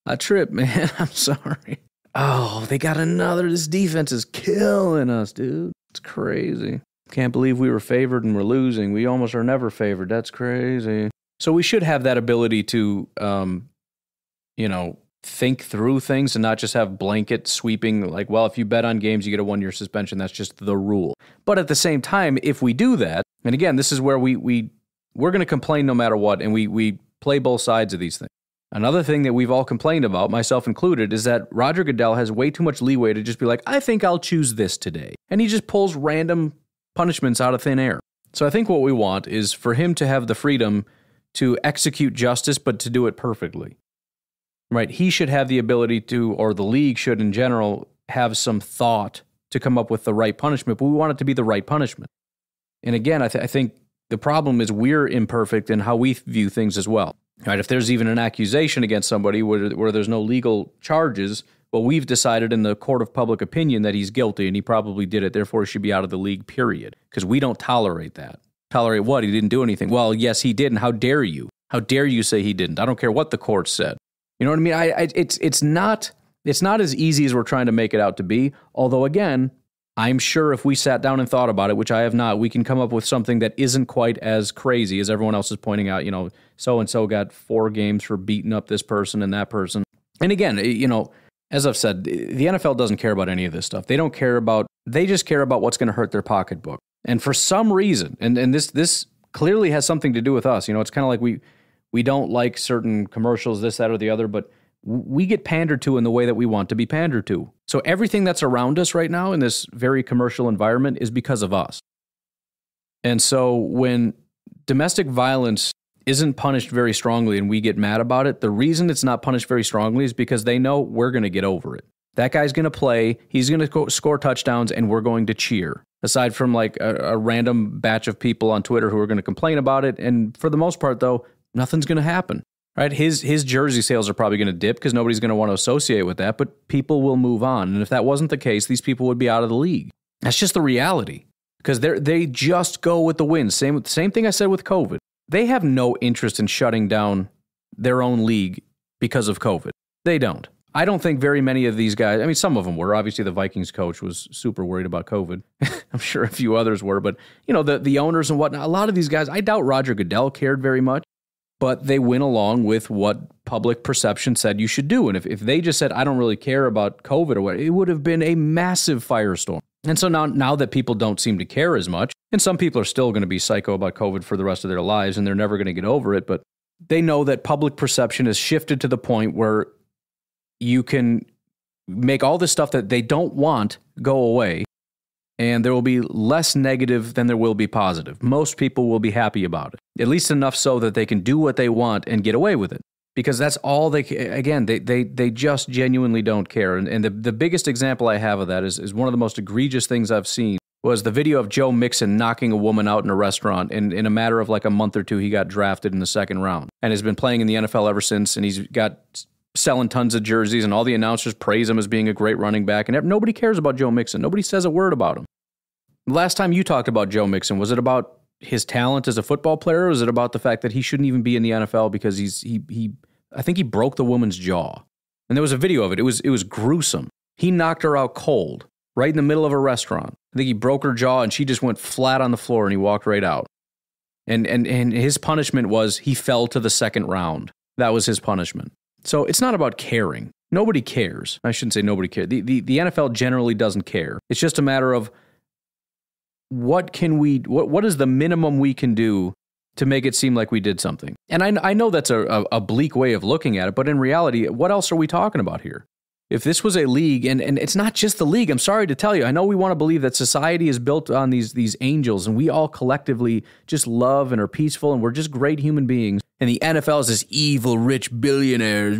A trip, man. I'm sorry. Oh, they got another. This defense is killing us, dude. It's crazy. Can't believe we were favored and we're losing. We almost are never favored. That's crazy. So we should have that ability to, um, you know, think through things and not just have blanket sweeping like well if you bet on games you get a one year suspension that's just the rule but at the same time if we do that and again this is where we we we're going to complain no matter what and we we play both sides of these things another thing that we've all complained about myself included is that Roger Goodell has way too much leeway to just be like I think I'll choose this today and he just pulls random punishments out of thin air so I think what we want is for him to have the freedom to execute justice but to do it perfectly right? He should have the ability to, or the league should in general, have some thought to come up with the right punishment, but we want it to be the right punishment. And again, I, th- I think the problem is we're imperfect in how we view things as well. Right? If there's even an accusation against somebody where, where there's no legal charges, well, we've decided in the court of public opinion that he's guilty and he probably did it, therefore he should be out of the league, period. Because we don't tolerate that. Tolerate what? He didn't do anything. Well, yes, he did. And how dare you? How dare you say he didn't? I don't care what the court said. You know what I mean? I, I, it's it's not it's not as easy as we're trying to make it out to be. Although again, I'm sure if we sat down and thought about it, which I have not, we can come up with something that isn't quite as crazy as everyone else is pointing out. You know, so and so got four games for beating up this person and that person. And again, eh, you know, as I've said, eh, the NFL doesn't care about any of this stuff. They don't care about. They just care about what's going to hurt their pocketbook. And for some reason, and and this this clearly has something to do with us. You know, it's kind of like we we don't like certain commercials, this, that, or the other, but we get pandered to in the way that we want to be pandered to. So everything that's around us right now in this very commercial environment is because of us. And so when domestic violence isn't punished very strongly and we get mad about it, the reason it's not punished very strongly is because they know we're going to get over it. That guy's going to play, he's going to score touchdowns, and we're going to cheer. Aside from like a, a random batch of people on Twitter who are going to complain about it. And for the most part, though, nothing's going to happen. Right? His his jersey sales are probably going to dip because nobody's going to want to associate with that, but people will move on. And if that wasn't the case, these people would be out of the league. That's just the reality. Because they they just go with the wind. Same same thing I said with COVID. They have no interest in shutting down their own league because of COVID. They don't. I don't think very many of these guys, I mean, some of them were. Obviously, the Vikings coach was super worried about COVID. I'm sure a few others were, but, you know, the, the owners and whatnot, a lot of these guys, I doubt Roger Goodell cared very much but they went along with what public perception said you should do. And if, if they just said, I don't really care about COVID or what, it would have been a massive firestorm. And so now, now that people don't seem to care as much, and some people are still going to be psycho about COVID for the rest of their lives and they're never going to get over it, but they know that public perception has shifted to the point where you can make all this stuff that they don't want go away and there will be less negative than there will be positive. Most people will be happy about it, at least enough so that they can do what they want and get away with it. Because that's all they, again, they, they, they just genuinely don't care. And, and the, the biggest example I have of that is, is one of the most egregious things I've seen was the video of Joe Mixon knocking a woman out in a restaurant. And in a matter of like a month or two, he got drafted in the second round and has been playing in the NFL ever since. And he's got selling tons of jerseys, and all the announcers praise him as being a great running back. And nobody cares about Joe Mixon. Nobody says a word about him. Last time you talked about Joe Mixon, was it about his talent as a football player, or was it about the fact that he shouldn't even be in the NFL because he's he he I think he broke the woman's jaw. And there was a video of it. It was it was gruesome. He knocked her out cold, right in the middle of a restaurant. I think he broke her jaw and she just went flat on the floor and he walked right out. And and and his punishment was he fell to the second round. That was his punishment. So it's not about caring. Nobody cares. I shouldn't say nobody cares. The, the, the NFL generally doesn't care. It's just a matter of what can we, what, what is the minimum we can do to make it seem like we did something? And I, I know that's a, a, a bleak way of looking at it, but in reality, what else are we talking about here? If this was a league, and, and it's not just the league, I'm sorry to tell you, I know we want to believe that society is built on these, these angels and we all collectively just love and are peaceful and we're just great human beings And the NFL is this evil rich billionaires.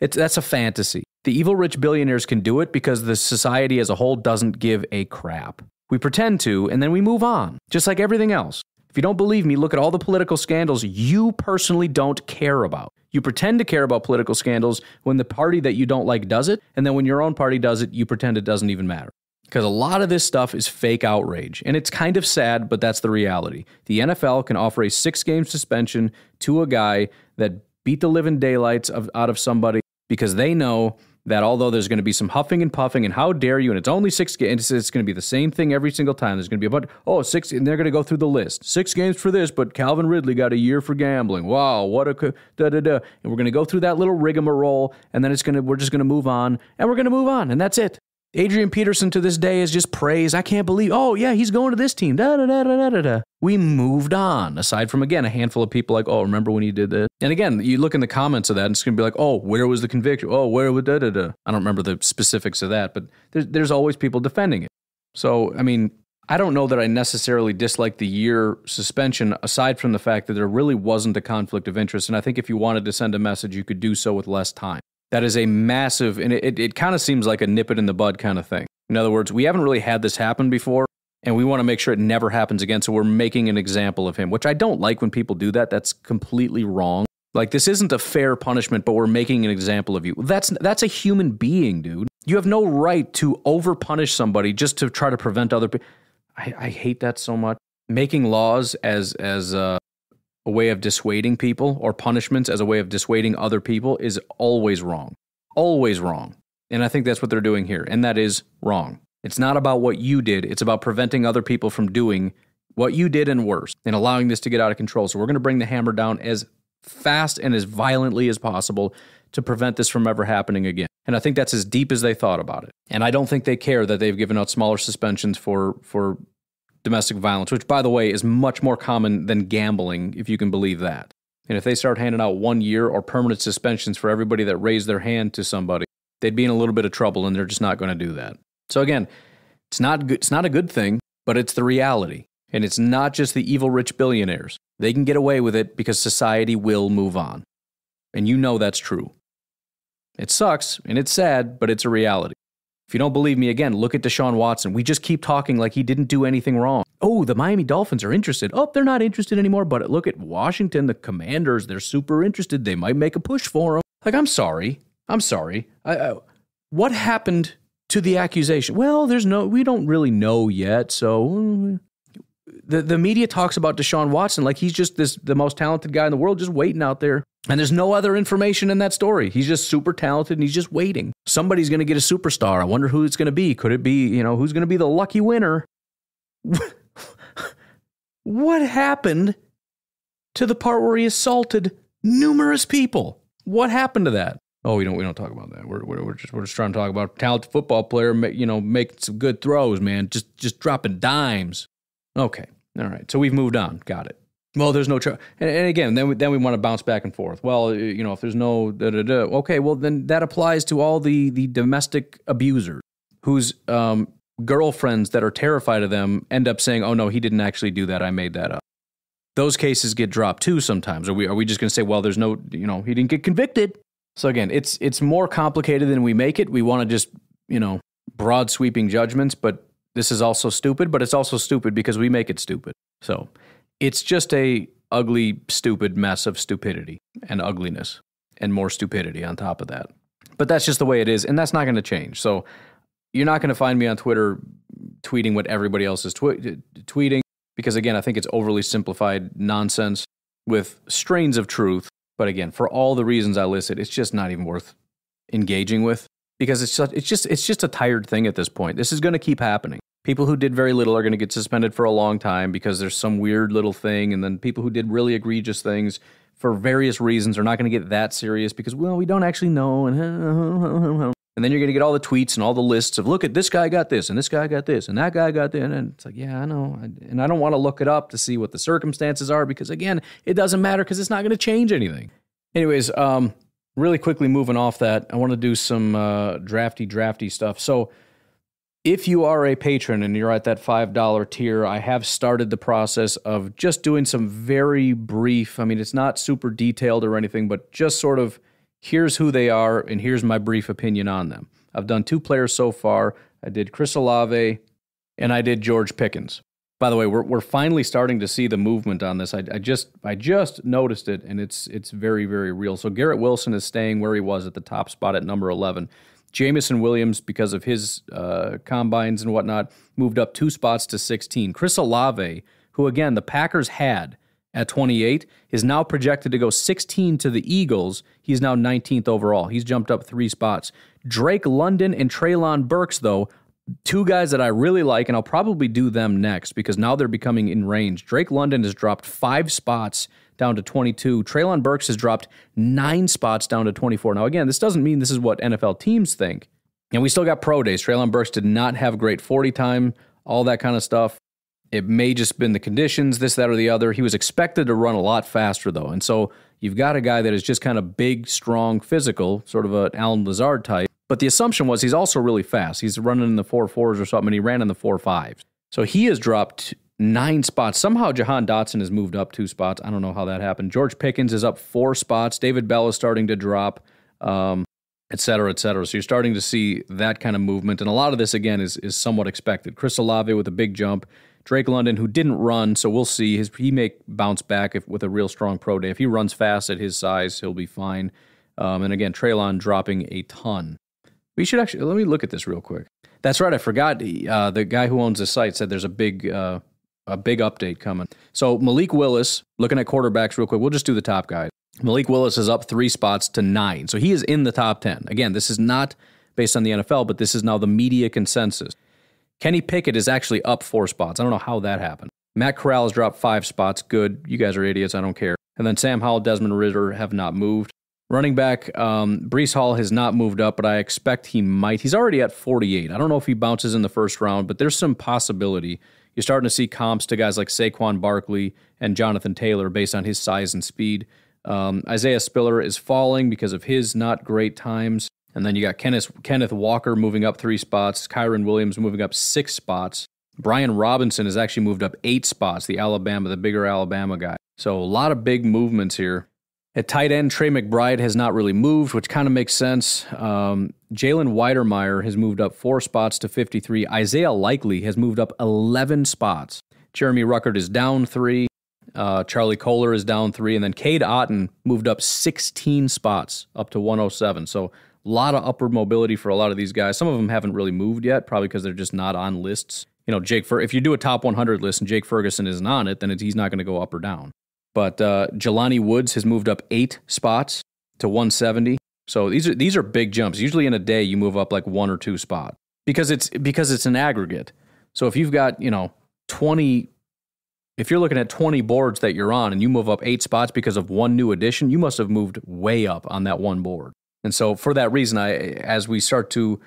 It's, that's a fantasy. The evil rich billionaires can do it because the society as a whole doesn't give a crap. We pretend to, and then we move on, just like everything else. If you don't believe me, look at all the political scandals you personally don't care about. You pretend to care about political scandals when the party that you don't like does it, and then when your own party does it, you pretend it doesn't even matter. Because a lot of this stuff is fake outrage. And it's kind of sad, but that's the reality. The NFL can offer a six game suspension to a guy that beat the living daylights of, out of somebody because they know that although there's going to be some huffing and puffing, and how dare you, and it's only six games, it's going to be the same thing every single time. There's going to be a about, oh, six, and they're going to go through the list. Six games for this, but Calvin Ridley got a year for gambling. Wow, what a, da da da. And we're going to go through that little rigmarole, and then it's going to, we're just going to move on, and we're going to move on, and that's it. Adrian Peterson to this day is just praise. I can't believe, oh, yeah, he's going to this team. Da, da, da, da, da, da. We moved on, aside from, again, a handful of people like, oh, remember when he did this? And again, you look in the comments of that, and it's going to be like, oh, where was the conviction? Oh, where was da, da, da. I don't remember the specifics of that, but there's, there's always people defending it. So, I mean, I don't know that I necessarily dislike the year suspension, aside from the fact that there really wasn't a conflict of interest. And I think if you wanted to send a message, you could do so with less time. That is a massive, and it, it, kind of seems like a nip it in the bud kind of thing. In other words, we haven't really had this happen before, and we want to make sure it never happens again. So we're making an example of him, which I don't like when people do that. That's completely wrong. Like this isn't a fair punishment, but we're making an example of you. That's that's a human being, dude. You have no right to over punish somebody just to try to prevent other people. I, I hate that so much. Making laws as as uh, a way of dissuading people or punishments as a way of dissuading other people is always wrong. Always wrong. And I think that's what they're doing here. And that is wrong. It's not about what you did, it's about preventing other people from doing what you did and worse and allowing this to get out of control. So we're going to bring the hammer down as fast and as violently as possible to prevent this from ever happening again. And I think that's as deep as they thought about it. And I don't think they care that they've given out smaller suspensions for for domestic violence, which, by the way, is much more common than gambling, if you can believe that. And if they start handing out one year or permanent suspensions for everybody that raised their hand to somebody, they'd be in a little bit of trouble, and they're just not going to do that. So again, it's not good, it's not a good thing, but it's the reality. And it's not just the evil rich billionaires. They can get away with it because society will move on. And you know that's true. It sucks and it's sad, but it's a reality. If you don't believe me, again, look at Deshaun Watson. We just keep talking like he didn't do anything wrong. Oh, the Miami Dolphins are interested. Oh, they're not interested anymore. But look at Washington, the Commanders. They're super interested. They might make a push for him. Like, I'm sorry. I'm sorry. I, I, what happened to the accusation? Well, there's no, we don't really know yet. So mm, the, the media talks about Deshaun Watson like he's just this the most talented guy in the world, just waiting out there. And there's no other information in that story. He's just super talented and he's just waiting. Somebody's going to get a superstar. I wonder who it's going to be. Could it be, you know, who's going to be the lucky winner? what happened to the part where he assaulted numerous people? What happened to that? Oh, we don't we don't talk about that. We're, we're, we're just we're just trying to talk about talented football player, you know, making some good throws, man. Just just dropping dimes. Okay, all right. So we've moved on. Got it. Well, there's no charge. And, and, again, then we, then we want to bounce back and forth. Well, you know, if there's no da da da, okay, well then that applies to all the the domestic abusers whose um, girlfriends that are terrified of them end up saying, "Oh no, he didn't actually do that. I made that up." Those cases get dropped too sometimes. Are we are we just going to say, "Well, there's no, you know, he didn't get convicted." So again, it's it's more complicated than we make it. We want to just, you know, broad sweeping judgments, but this is also stupid, but it's also stupid because we make it stupid. So, it's just a ugly, stupid mess of stupidity and ugliness and more stupidity on top of that. But that's just the way it is, and that's not going to change. So you're not going to find me on Twitter tweeting what everybody else is tw- uh, tweeting because, again, I think it's overly simplified nonsense with strains of truth. But again, for all the reasons I listed, it's just not even worth engaging with because it's it's just it's just a tired thing at this point. This is going to keep happening people who did very little are going to get suspended for a long time because there's some weird little thing and then people who did really egregious things for various reasons are not going to get that serious because well we don't actually know and and then you're going to get all the tweets and all the lists of look at this guy got this and this guy got this and that guy got this and it's like yeah I know and I don't want to look it up to see what the circumstances are because again it doesn't matter because it's not going to change anything anyways um really quickly moving off that I want to do some uh, drafty drafty stuff so If you are a patron and you're at that $5 tier, I have started the process of just doing some very brief, I mean, it's not super detailed or anything, but just sort of here's who they are and here's my brief opinion on them. I've done two players so far. I did Chris Olave and I did George Pickens. By the way, we're, we're finally starting to see the movement on this. I, I just I just noticed it, and it's it's very very real. So Garrett Wilson is staying where he was at the top spot at number eleven. Jameson Williams, because of his uh, combines and whatnot, moved up two spots to 16. Chris Olave, who again the Packers had at 28, is now projected to go 16 to the Eagles. He's now 19th overall. He's jumped up three spots. Drake London and Treylon Burks, though, two guys that I really like, and I'll probably do them next because now they're becoming in range. Drake London has dropped five spots down to 22. Treylon Burks has dropped nine spots down to 24. Now, again, this doesn't mean this is what NFL teams think. And we still got pro days. Treylon Burks did not have great 40 time, all that kind of stuff. It may just been the conditions, this, that, or the other. He was expected to run a lot faster, though. And so you've got a guy that is just kind of big, strong, physical, sort of an Allen Lazard type. But the assumption was he's also really fast. He's running in the four fours or something, and he ran in the four fives. So he has dropped nine spots. Somehow Jahan Dotson has moved up two spots. I don't know how that happened. George Pickens is up four spots. David Bell is starting to drop, um, et cetera, et cetera. So you're starting to see that kind of movement. And a lot of this, again, is, is somewhat expected. Chris Olave with a big jump. Drake London, who didn't run, so we'll see. His, he may bounce back if, with a real strong pro day. If he runs fast at his size, he'll be fine. Um, and again, Treylon dropping a ton. We should actually let me look at this real quick. That's right. I forgot. Uh, the guy who owns the site said there's a big uh, a big update coming. So Malik Willis, looking at quarterbacks real quick. We'll just do the top guys. Malik Willis is up three spots to nine, so he is in the top ten. Again, this is not based on the NFL, but this is now the media consensus. Kenny Pickett is actually up four spots. I don't know how that happened. Matt Corral has dropped five spots. Good. You guys are idiots. I don't care. And then Sam Howell, Desmond Ridder have not moved. Running back, um, Breece Hall has not moved up, but I expect he might. He's already at 48. I don't know if he bounces in the first round, but there's some possibility. You're starting to see comps to guys like Saquon Barkley and Jonathan Taylor based on his size and speed. Um, Isaiah Spiller is falling because of his not great times. And then you got Kenneth, Kenneth Walker moving up three spots, Kyren Williams moving up six spots. Brian Robinson has actually moved up eight spots, the Alabama, the bigger Alabama guy. So a lot of big movements here. At tight end, Trey McBride has not really moved, which kind of makes sense. Um, Jalen Wydermyer has moved up four spots to 53. Isaiah Likely has moved up 11 spots. Jeremy Ruckert is down three. Uh, Charlie Kolar is down three. And then Cade Otton moved up 16 spots up to 107. So a lot of upward mobility for a lot of these guys. Some of them haven't really moved yet, probably because they're just not on lists. You know, Jake, if you do a top 100 list and Jake Ferguson isn't on it, then he's not going to go up or down. But uh, Jelani Woods has moved up eight spots to 170. So these are these are big jumps. Usually in a day you move up like one or two spots because it's because it's an aggregate. So if you've got you know 20, if you're looking at 20 boards that you're on and you move up eight spots because of one new addition, you must have moved way up on that one board. And so for that reason, I as we start to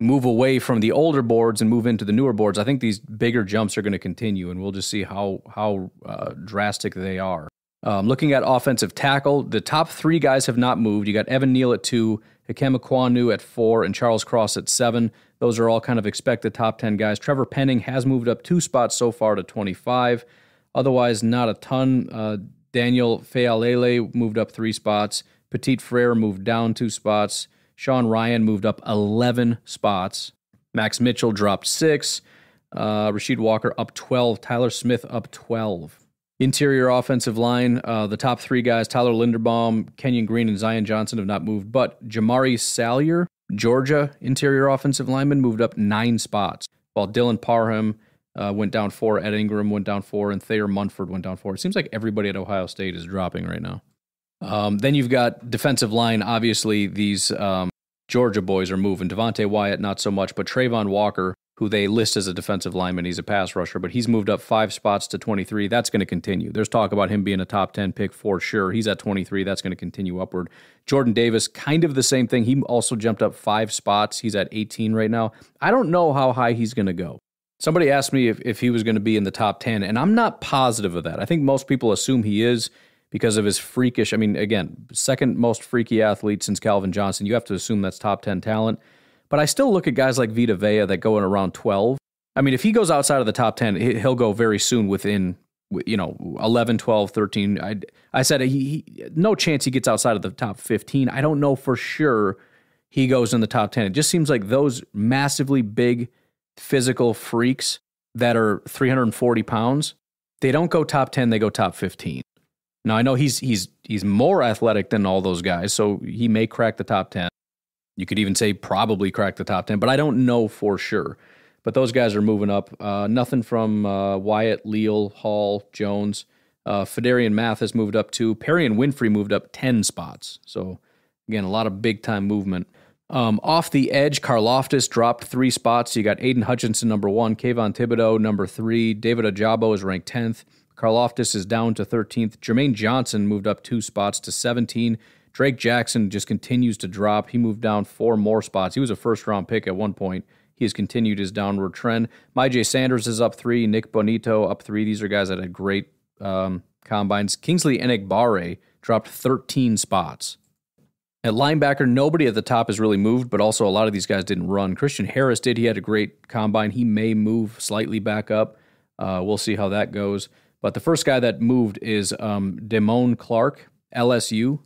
move away from the older boards and move into the newer boards, I think these bigger jumps are going to continue, and we'll just see how how uh, drastic they are. Um, looking at offensive tackle, the top three guys have not moved. You got Evan Neal at two, Ikem Ekwonu at four, and Charles Cross at seven. Those are all kind of expected top 10 guys. Trevor Penning has moved up two spots so far to 25. Otherwise, not a ton. Uh, Daniel Faalele moved up three spots. Petit Frere moved down two spots. Sean Rhyan moved up 11 spots. Max Mitchell dropped six. Uh, Rasheed Walker up 12. Tyler Smith up 12. Interior offensive line, uh, the top three guys, Tyler Linderbaum, Kenyon Green, and Zion Johnson have not moved. But Jamaree Salyer, Georgia interior offensive lineman, moved up nine spots, while Dylan Parham uh, went down four, Ed Ingram went down four, and Thayer Munford went down four. It seems like everybody at Ohio State is dropping right now. Um, then you've got defensive line. Obviously, these um, Georgia boys are moving. Devonte Wyatt, not so much, but Travon Walker, who they list as a defensive lineman, he's a pass rusher, but he's moved up five spots to 23. That's going to continue. There's talk about him being a top 10 pick for sure. He's at 23. That's going to continue upward. Jordan Davis, kind of the same thing. He also jumped up five spots. He's at 18 right now. I don't know how high he's going to go. Somebody asked me if, if he was going to be in the top 10, and I'm not positive of that. I think most people assume he is because of his freakish. I mean, again, second most freaky athlete since Calvin Johnson. You have to assume that's top 10 talent. But I still look at guys like Vita Vea that go in around 12. I mean, if he goes outside of the top 10, he'll go very soon within, you know, 11, 12, 13. I, I said he, he, no chance he gets outside of the top 15. I don't know for sure he goes in the top 10. It just seems like those massively big physical freaks that are 340 pounds, they don't go top 10, they go top 15. Now I know he's he's he's more athletic than all those guys, so he may crack the top 10. You could even say probably crack the top 10, but I don't know for sure. But those guys are moving up. Uh, nothing from uh, Wyatt, Leal, Hall, Jones. Uh, Math has moved up too. Perrion Winfrey moved up 10 spots. So, again, a lot of big time movement. Um, off the edge, Karlaftis dropped three spots. You got Aidan Hutchinson, number one, Kayvon Thibodeaux, number three. David Ojabo is ranked 10th. Karlaftis is down to 13th. Jermaine Johnson moved up two spots to 17. Drake Jackson just continues to drop. He moved down four more spots. He was a first round pick at one point. He has continued his downward trend. Myjai Sanders is up three. Nik Bonitto up three. These are guys that had great um, combines. Kingsley Enagbare dropped 13 spots. At linebacker, nobody at the top has really moved, but also a lot of these guys didn't run. Christian Harris did. He had a great combine. He may move slightly back up. Uh, we'll see how that goes. But the first guy that moved is um, Damone Clark, LSU,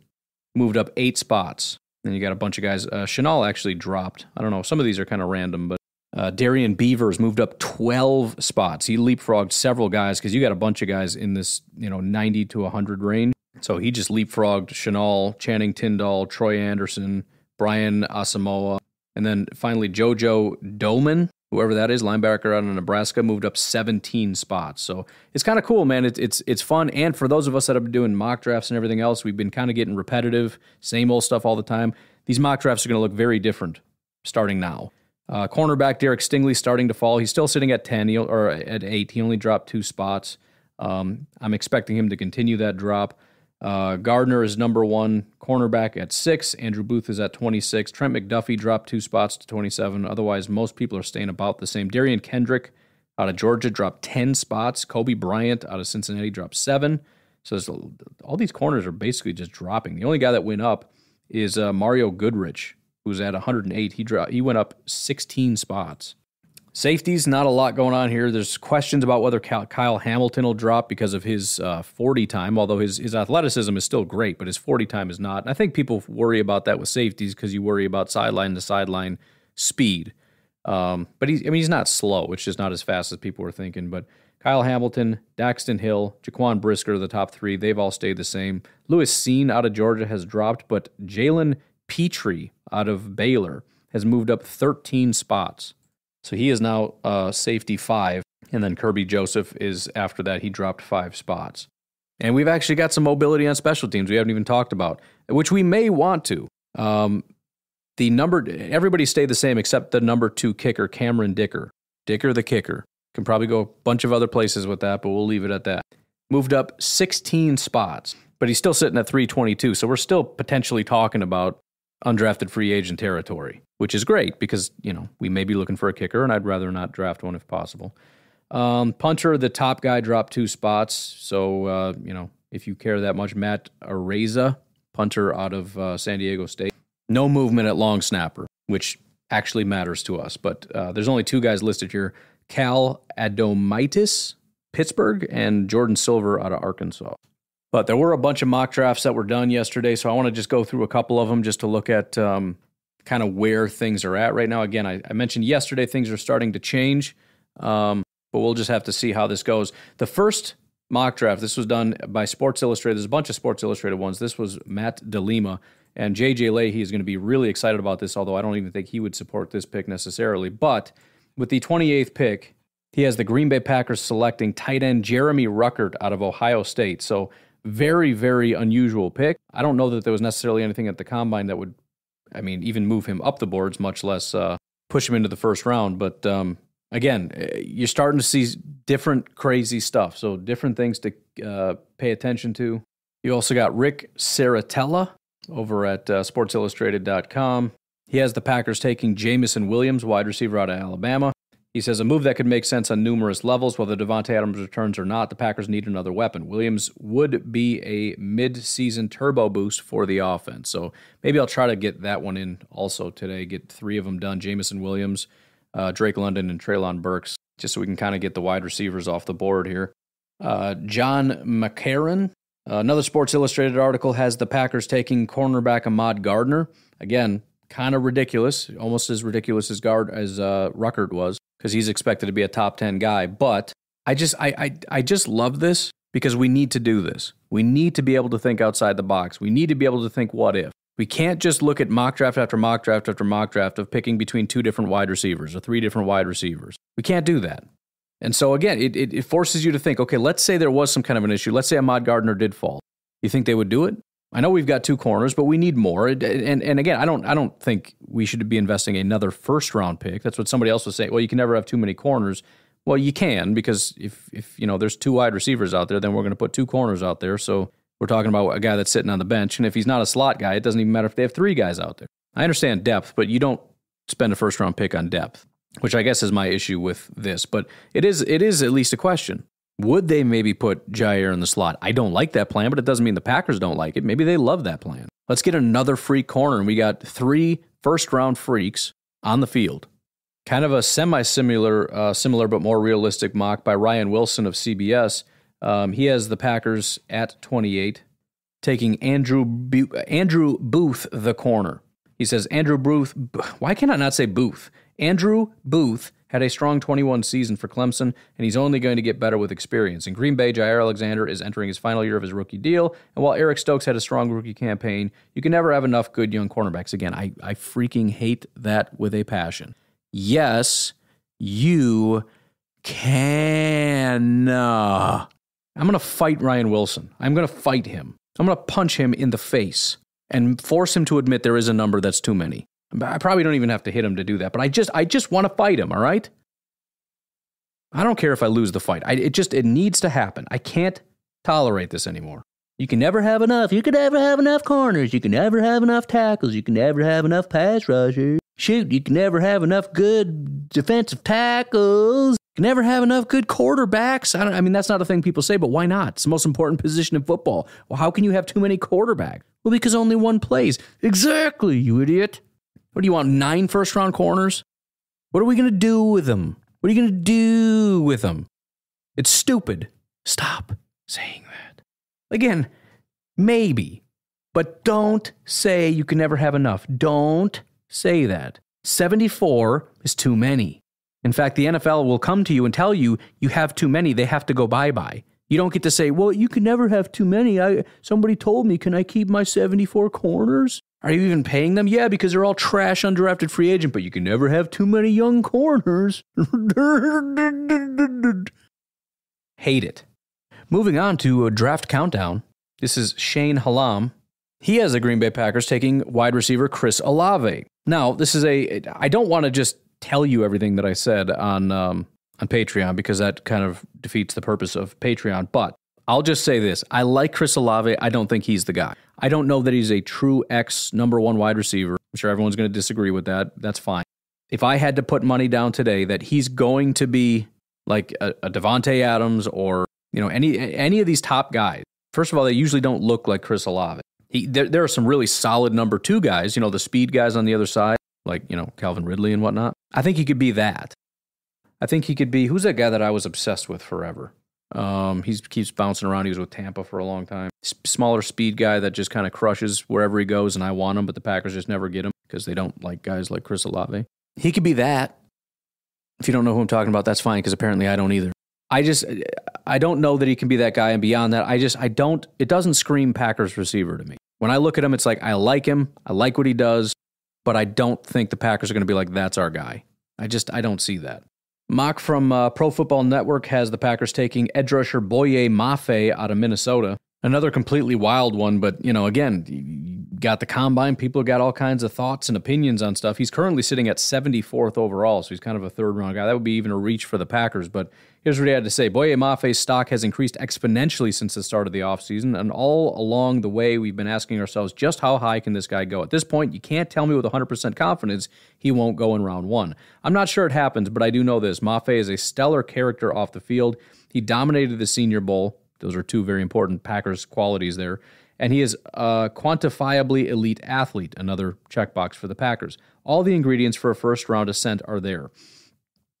moved up eight spots. Then you got a bunch of guys. Uh, Chenal actually dropped. I don't know. Some of these are kind of random, but uh, Darrian Beavers moved up 12 spots. He leapfrogged several guys because you got a bunch of guys in this, you know, 90 to 100 range. So he just leapfrogged Chenal, Channing Tindall, Troy Anderson, Brian Asamoah, and then finally JoJo Domann, whoever that is, linebacker out of Nebraska, moved up 17 spots. So it's kind of cool, man. It's it's it's fun, and for those of us that have been doing mock drafts and everything else, we've been kind of getting repetitive, same old stuff all the time. These mock drafts are going to look very different starting now. Uh, cornerback Derek Stingley starting to fall. He's still sitting at 10 he, or at 8. He only dropped two spots. Um, I'm expecting him to continue that drop. Uh, Gardner is number one cornerback at six. Andrew Booth is at 26. Trent McDuffie dropped two spots to 27. Otherwise, most people are staying about the same. Derion Kendrick out of Georgia dropped 10 spots. Coby Bryant out of Cincinnati dropped seven. So all these corners are basically just dropping. The only guy that went up is uh, Mario Goodrich, who's at 108. He dropped. He went up 16 spots. Safeties, not a lot going on here. There's questions about whether Kyle Hamilton will drop because of his uh, 40 time, although his, his athleticism is still great, but his 40 time is not. And I think people worry about that with safeties because you worry about sideline to sideline speed. Um, but he's, I mean, he's not slow. It's just not as fast as people were thinking. But Kyle Hamilton, Daxton Hill, Jaquan Brisker, the top three, they've all stayed the same. Lewis Cine out of Georgia has dropped, but Jalen Pitre out of Baylor has moved up 13 spots. So he is now uh, safety five. And then Kerby Joseph is after that. He dropped five spots. And we've actually got some mobility on special teams we haven't even talked about, which we may want to. Um, the number, everybody stayed the same except the number two kicker, Cameron Dicker. Dicker the kicker. Can probably go a bunch of other places with that, but we'll leave it at that. Moved up 16 spots, but he's still sitting at 322. So we're still potentially talking about undrafted free agent territory, which is great because, you know, we may be looking for a kicker and I'd rather not draft one if possible. Um, punter, the top guy dropped two spots. So, uh, you know, if you care that much, Matt Araiza, punter out of uh, San Diego State. No movement at long snapper, which actually matters to us. But uh, there's only two guys listed here Cal Adomitis, Pittsburgh, and Jordan Silver out of Arkansas. But there were a bunch of mock drafts that were done yesterday, so I want to just go through a couple of them just to look at um, kind of where things are at right now. Again, I, I mentioned yesterday things are starting to change, um, but we'll just have to see how this goes. The first mock draft, this was done by Sports Illustrated. There's a bunch of Sports Illustrated ones. This was Matt DeLima. And JJ Leahy is going to be really excited about this, although I don't even think he would support this pick necessarily. But with the 28th pick, he has the Green Bay Packers selecting tight end Jeremy Ruckert out of Ohio State. So very, very unusual pick. I don't know that there was necessarily anything at the combine that would, I mean, even move him up the boards, much less uh, push him into the first round. But um, again, eh, you're starting to see different crazy stuff. So different things to uh, pay attention to. You also got Rick Saratella over at uh, SportsIllustrated.com. He has the Packers taking Jameson Williams, wide receiver out of Alabama. He says a move that could make sense on numerous levels, whether Davante Adams returns or not. The Packers need another weapon. Williams would be a mid-season turbo boost for the offense. So maybe I'll try to get that one in also today. Get three of them done: Jameson Williams, uh, Drake London, and Treylon Burks, just so we can kind of get the wide receivers off the board here. Uh, John McCarron, uh, another Sports Illustrated article has the Packers taking cornerback Ahmad Gardner. Again, kind of ridiculous, almost as ridiculous as guard as uh, Ruckert was because he's expected to be a top 10 guy. But I just I, I I just love this because we need to do this. We need to be able to think outside the box. We need to be able to think what if. We can't just look at mock draft after mock draft after mock draft of picking between two different wide receivers or three different wide receivers. We can't do that. And so again, it, it, it forces you to think, okay, let's say there was some kind of an issue. Let's say Ahmad Gardner did fall. You think they would do it? I know we've got two corners, but we need more. And, and again, I don't I don't think we should be investing another first round pick. That's what somebody else was saying. Well, you can never have too many corners. Well, you can because if if you know there's two wide receivers out there, then we're going to put two corners out there. So we're talking about a guy that's sitting on the bench, and if he's not a slot guy, it doesn't even matter if they have three guys out there. I understand depth, but you don't spend a first round pick on depth, which I guess is my issue with this. But it is it is at least a question. Would they maybe put Jaire in the slot? I don't like that plan, but it doesn't mean the Packers don't like it. Maybe they love that plan. Let's get another free corner. And we got three first round freaks on the field. Kind of a semi similar, uh, similar but more realistic mock by Ryan Wilson of CBS. Um, he has the Packers at 28, taking Andrew Andrew Booth the corner. He says Andrew Booth. Why can I not say Booth? Andrew Booth had a strong 21 season for Clemson, and he's only going to get better with experience. In Green Bay, Jaire Alexander is entering his final year of his rookie deal, and while Eric Stokes had a strong rookie campaign, you can never have enough good young cornerbacks. Again, I, I freaking hate that with a passion. Yes, you can. I'm going to fight Ryan Wilson. I'm going to fight him. I'm going to punch him in the face and force him to admit there is a number that's too many. I probably don't even have to hit him to do that, but I just I just want to fight him, all right? I don't care if I lose the fight. I, it just it needs to happen. I can't tolerate this anymore. You can never have enough. You can never have enough corners. You can never have enough tackles. You can never have enough pass rushers. Shoot, you can never have enough good defensive tackles. You can never have enough good quarterbacks. I, I mean, that's not a thing people say, but why not? It's the most important position in football. Well, how can you have too many quarterbacks? Well, because only one plays. Exactly, you idiot. What do you want? Nine first round corners? What are we going to do with them? What are you going to do with them? It's stupid. Stop saying that. Again, maybe, but don't say you can never have enough. Don't say that. 74 is too many. In fact, the NFL will come to you and tell you you have too many. They have to go bye bye. You don't get to say, "Well, you can never have too many." I somebody told me, "Can I keep my 74 corners?" Are you even paying them? Yeah, because they're all trash undrafted free agent, but you can never have too many young corners. Hate it. Moving on to a draft countdown. This is Shane Hallam. He has the Green Bay Packers taking wide receiver Chris Olave. Now, this is a. I don't want to just tell you everything that I said on um, on Patreon because that kind of defeats the purpose of Patreon. But I'll just say this: I like Chris Olave. I don't think he's the guy. I don't know that he's a true X number one wide receiver. I'm sure everyone's going to disagree with that. That's fine. If I had to put money down today that he's going to be like a, a Davante Adams or you know any any of these top guys, first of all, they usually don't look like Chris Olave. He, there, there are some really solid number two guys. You know the speed guys on the other side, like you know Calvin Ridley and whatnot. I think he could be that. I think he could be. Who's that guy that I was obsessed with forever? Um, he keeps bouncing around. He was with Tampa for a long time. S- smaller speed guy that just kind of crushes wherever he goes, and I want him, but the Packers just never get him because they don't like guys like Chris Olave. He could be that. If you don't know who I'm talking about, that's fine because apparently I don't either. I just I don't know that he can be that guy, and beyond that, I just I don't. It doesn't scream Packers receiver to me. When I look at him, it's like I like him, I like what he does, but I don't think the Packers are going to be like that's our guy. I just I don't see that. Mock from uh, Pro Football Network has the Packers taking edge rusher Boye Mafe out of Minnesota. Another completely wild one, but you know, again, got the combine. People got all kinds of thoughts and opinions on stuff. He's currently sitting at 74th overall, so he's kind of a third round guy. That would be even a reach for the Packers, but Here's what he had to say Boye Mafe's stock has increased exponentially since the start of the offseason, and all along the way, we've been asking ourselves just how high can this guy go? At this point, you can't tell me with 100% confidence he won't go in round one. I'm not sure it happens, but I do know this Mafe is a stellar character off the field. He dominated the Senior Bowl. Those are two very important Packers qualities there. And he is a quantifiably elite athlete, another checkbox for the Packers. All the ingredients for a first round ascent are there.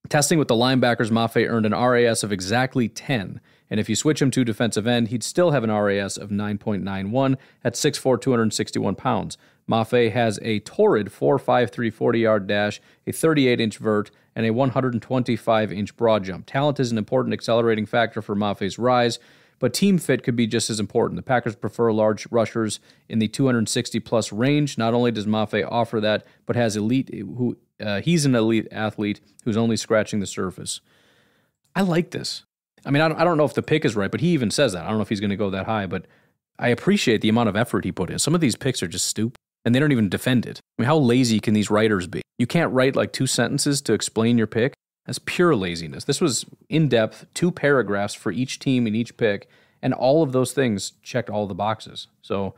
Testing with the linebackers, Mafe earned an RAS of exactly 10. And if you switch him to defensive end, he'd still have an RAS of 9.91 at 6'4, 261 pounds. Mafe has a torrid 4.53 40 yard dash, a 38 inch vert, and a 125 inch broad jump. Talent is an important accelerating factor for Mafe's rise, but team fit could be just as important. The Packers prefer large rushers in the 260 plus range. Not only does Mafe offer that, but has elite who uh, he's an elite athlete who's only scratching the surface. I like this. I mean, I don't, I don't know if the pick is right, but he even says that. I don't know if he's going to go that high, but I appreciate the amount of effort he put in. Some of these picks are just stupid, and they don't even defend it. I mean, how lazy can these writers be? You can't write like two sentences to explain your pick. That's pure laziness. This was in depth, two paragraphs for each team and each pick, and all of those things checked all the boxes. So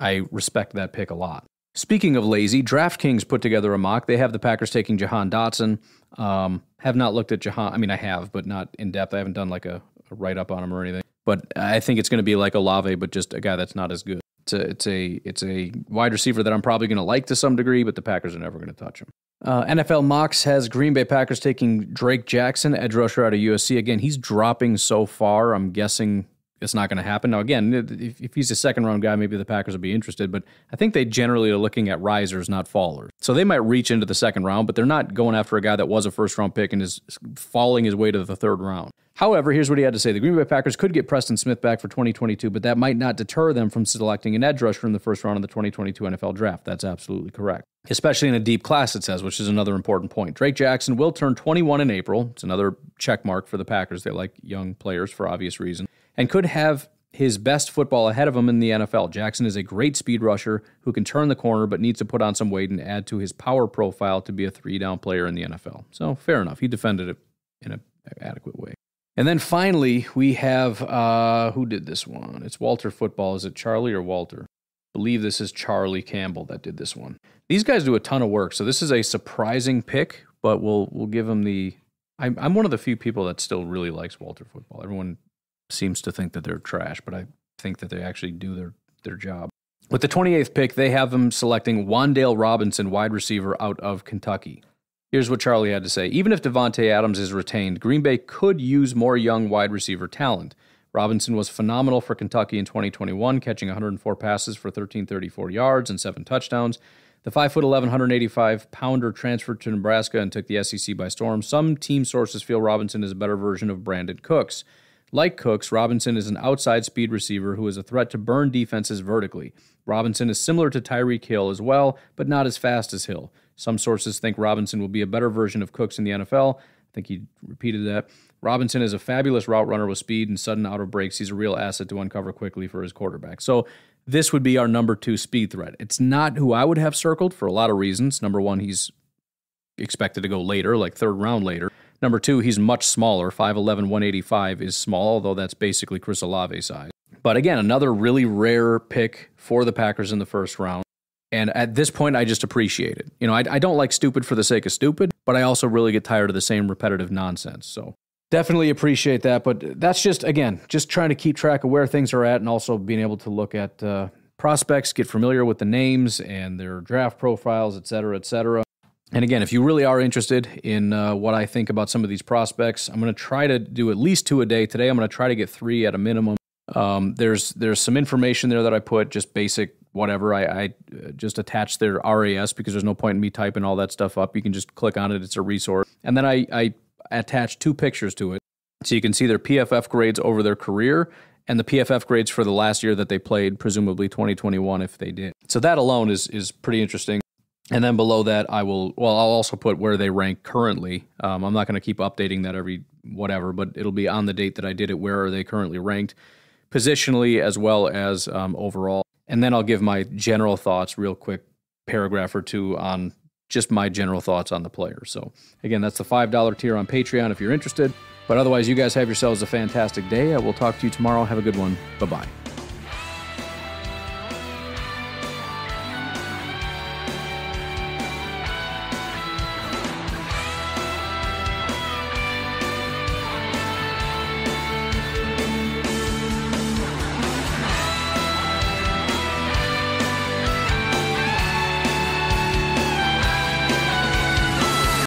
I respect that pick a lot. Speaking of lazy, DraftKings put together a mock. They have the Packers taking Jahan Dotson. Um, have not looked at Jahan. I mean, I have, but not in depth. I haven't done like a, a write up on him or anything. But I think it's going to be like Olave, but just a guy that's not as good. It's a it's a it's a wide receiver that I'm probably going to like to some degree, but the Packers are never going to touch him. Uh, NFL Mocks has Green Bay Packers taking Drake Jackson, edge rusher out of USC. Again, he's dropping so far. I'm guessing it's not going to happen. Now, again, if, if, he's a second round guy, maybe the Packers will be interested, but I think they generally are looking at risers, not fallers. So they might reach into the second round, but they're not going after a guy that was a first round pick and is falling his way to the third round. However, here's what he had to say The Green Bay Packers could get Preston Smith back for 2022, but that might not deter them from selecting an edge rusher in the first round of the 2022 NFL draft. That's absolutely correct. Especially in a deep class, it says, which is another important point. Drake Jackson will turn 21 in April. It's another check mark for the Packers. They like young players for obvious reasons and could have his best football ahead of him in the NFL. Jackson is a great speed rusher who can turn the corner but needs to put on some weight and add to his power profile to be a three down player in the NFL. So, fair enough. He defended it in an adequate way. And then finally, we have uh, who did this one? It's Walter Football. Is it Charlie or Walter? I believe this is Charlie Campbell that did this one. These guys do a ton of work, so this is a surprising pick, but we'll we'll give him the. I'm I'm one of the few people that still really likes Walter Football. Everyone seems to think that they're trash, but I think that they actually do their, their job. With the 28th pick, they have them selecting Wan'Dale Robinson, wide receiver out of Kentucky. Here's what Charlie had to say. Even if Davante Adams is retained, Green Bay could use more young wide receiver talent. Robinson was phenomenal for Kentucky in 2021, catching 104 passes for 1334 yards and seven touchdowns. The 5'11, 185 pounder transferred to Nebraska and took the SEC by storm. Some team sources feel Robinson is a better version of Brandin Cooks. Like Cooks, Robinson is an outside speed receiver who is a threat to burn defenses vertically. Robinson is similar to Tyreek Hill as well, but not as fast as Hill. Some sources think Robinson will be a better version of Cooks in the NFL. I think he repeated that. Robinson is a fabulous route runner with speed and sudden out of breaks. He's a real asset to uncover quickly for his quarterback. So, this would be our number two speed threat. It's not who I would have circled for a lot of reasons. Number one, he's expected to go later, like third round later. Number two, he's much smaller. 5'11, 185 is small, although that's basically Chris Olave size. But again, another really rare pick for the Packers in the first round. And at this point, I just appreciate it. You know, I, I don't like stupid for the sake of stupid, but I also really get tired of the same repetitive nonsense. So definitely appreciate that. But that's just, again, just trying to keep track of where things are at and also being able to look at uh, prospects, get familiar with the names and their draft profiles, et cetera, et cetera. And again, if you really are interested in uh, what I think about some of these prospects, I'm going to try to do at least two a day. Today, I'm going to try to get three at a minimum. Um, there's there's some information there that I put, just basic whatever. I, I uh, just attach their RAS because there's no point in me typing all that stuff up. You can just click on it; it's a resource. And then I, I attach two pictures to it, so you can see their PFF grades over their career and the PFF grades for the last year that they played, presumably 2021 if they did. So that alone is is pretty interesting. And then below that, I will, well, I'll also put where they rank currently. Um, I'm not going to keep updating that every whatever, but it'll be on the date that I did it, where are they currently ranked, positionally as well as um, overall. And then I'll give my general thoughts, real quick paragraph or two on just my general thoughts on the player. So, again, that's the $5 tier on Patreon if you're interested. But otherwise, you guys have yourselves a fantastic day. I will talk to you tomorrow. Have a good one. Bye bye.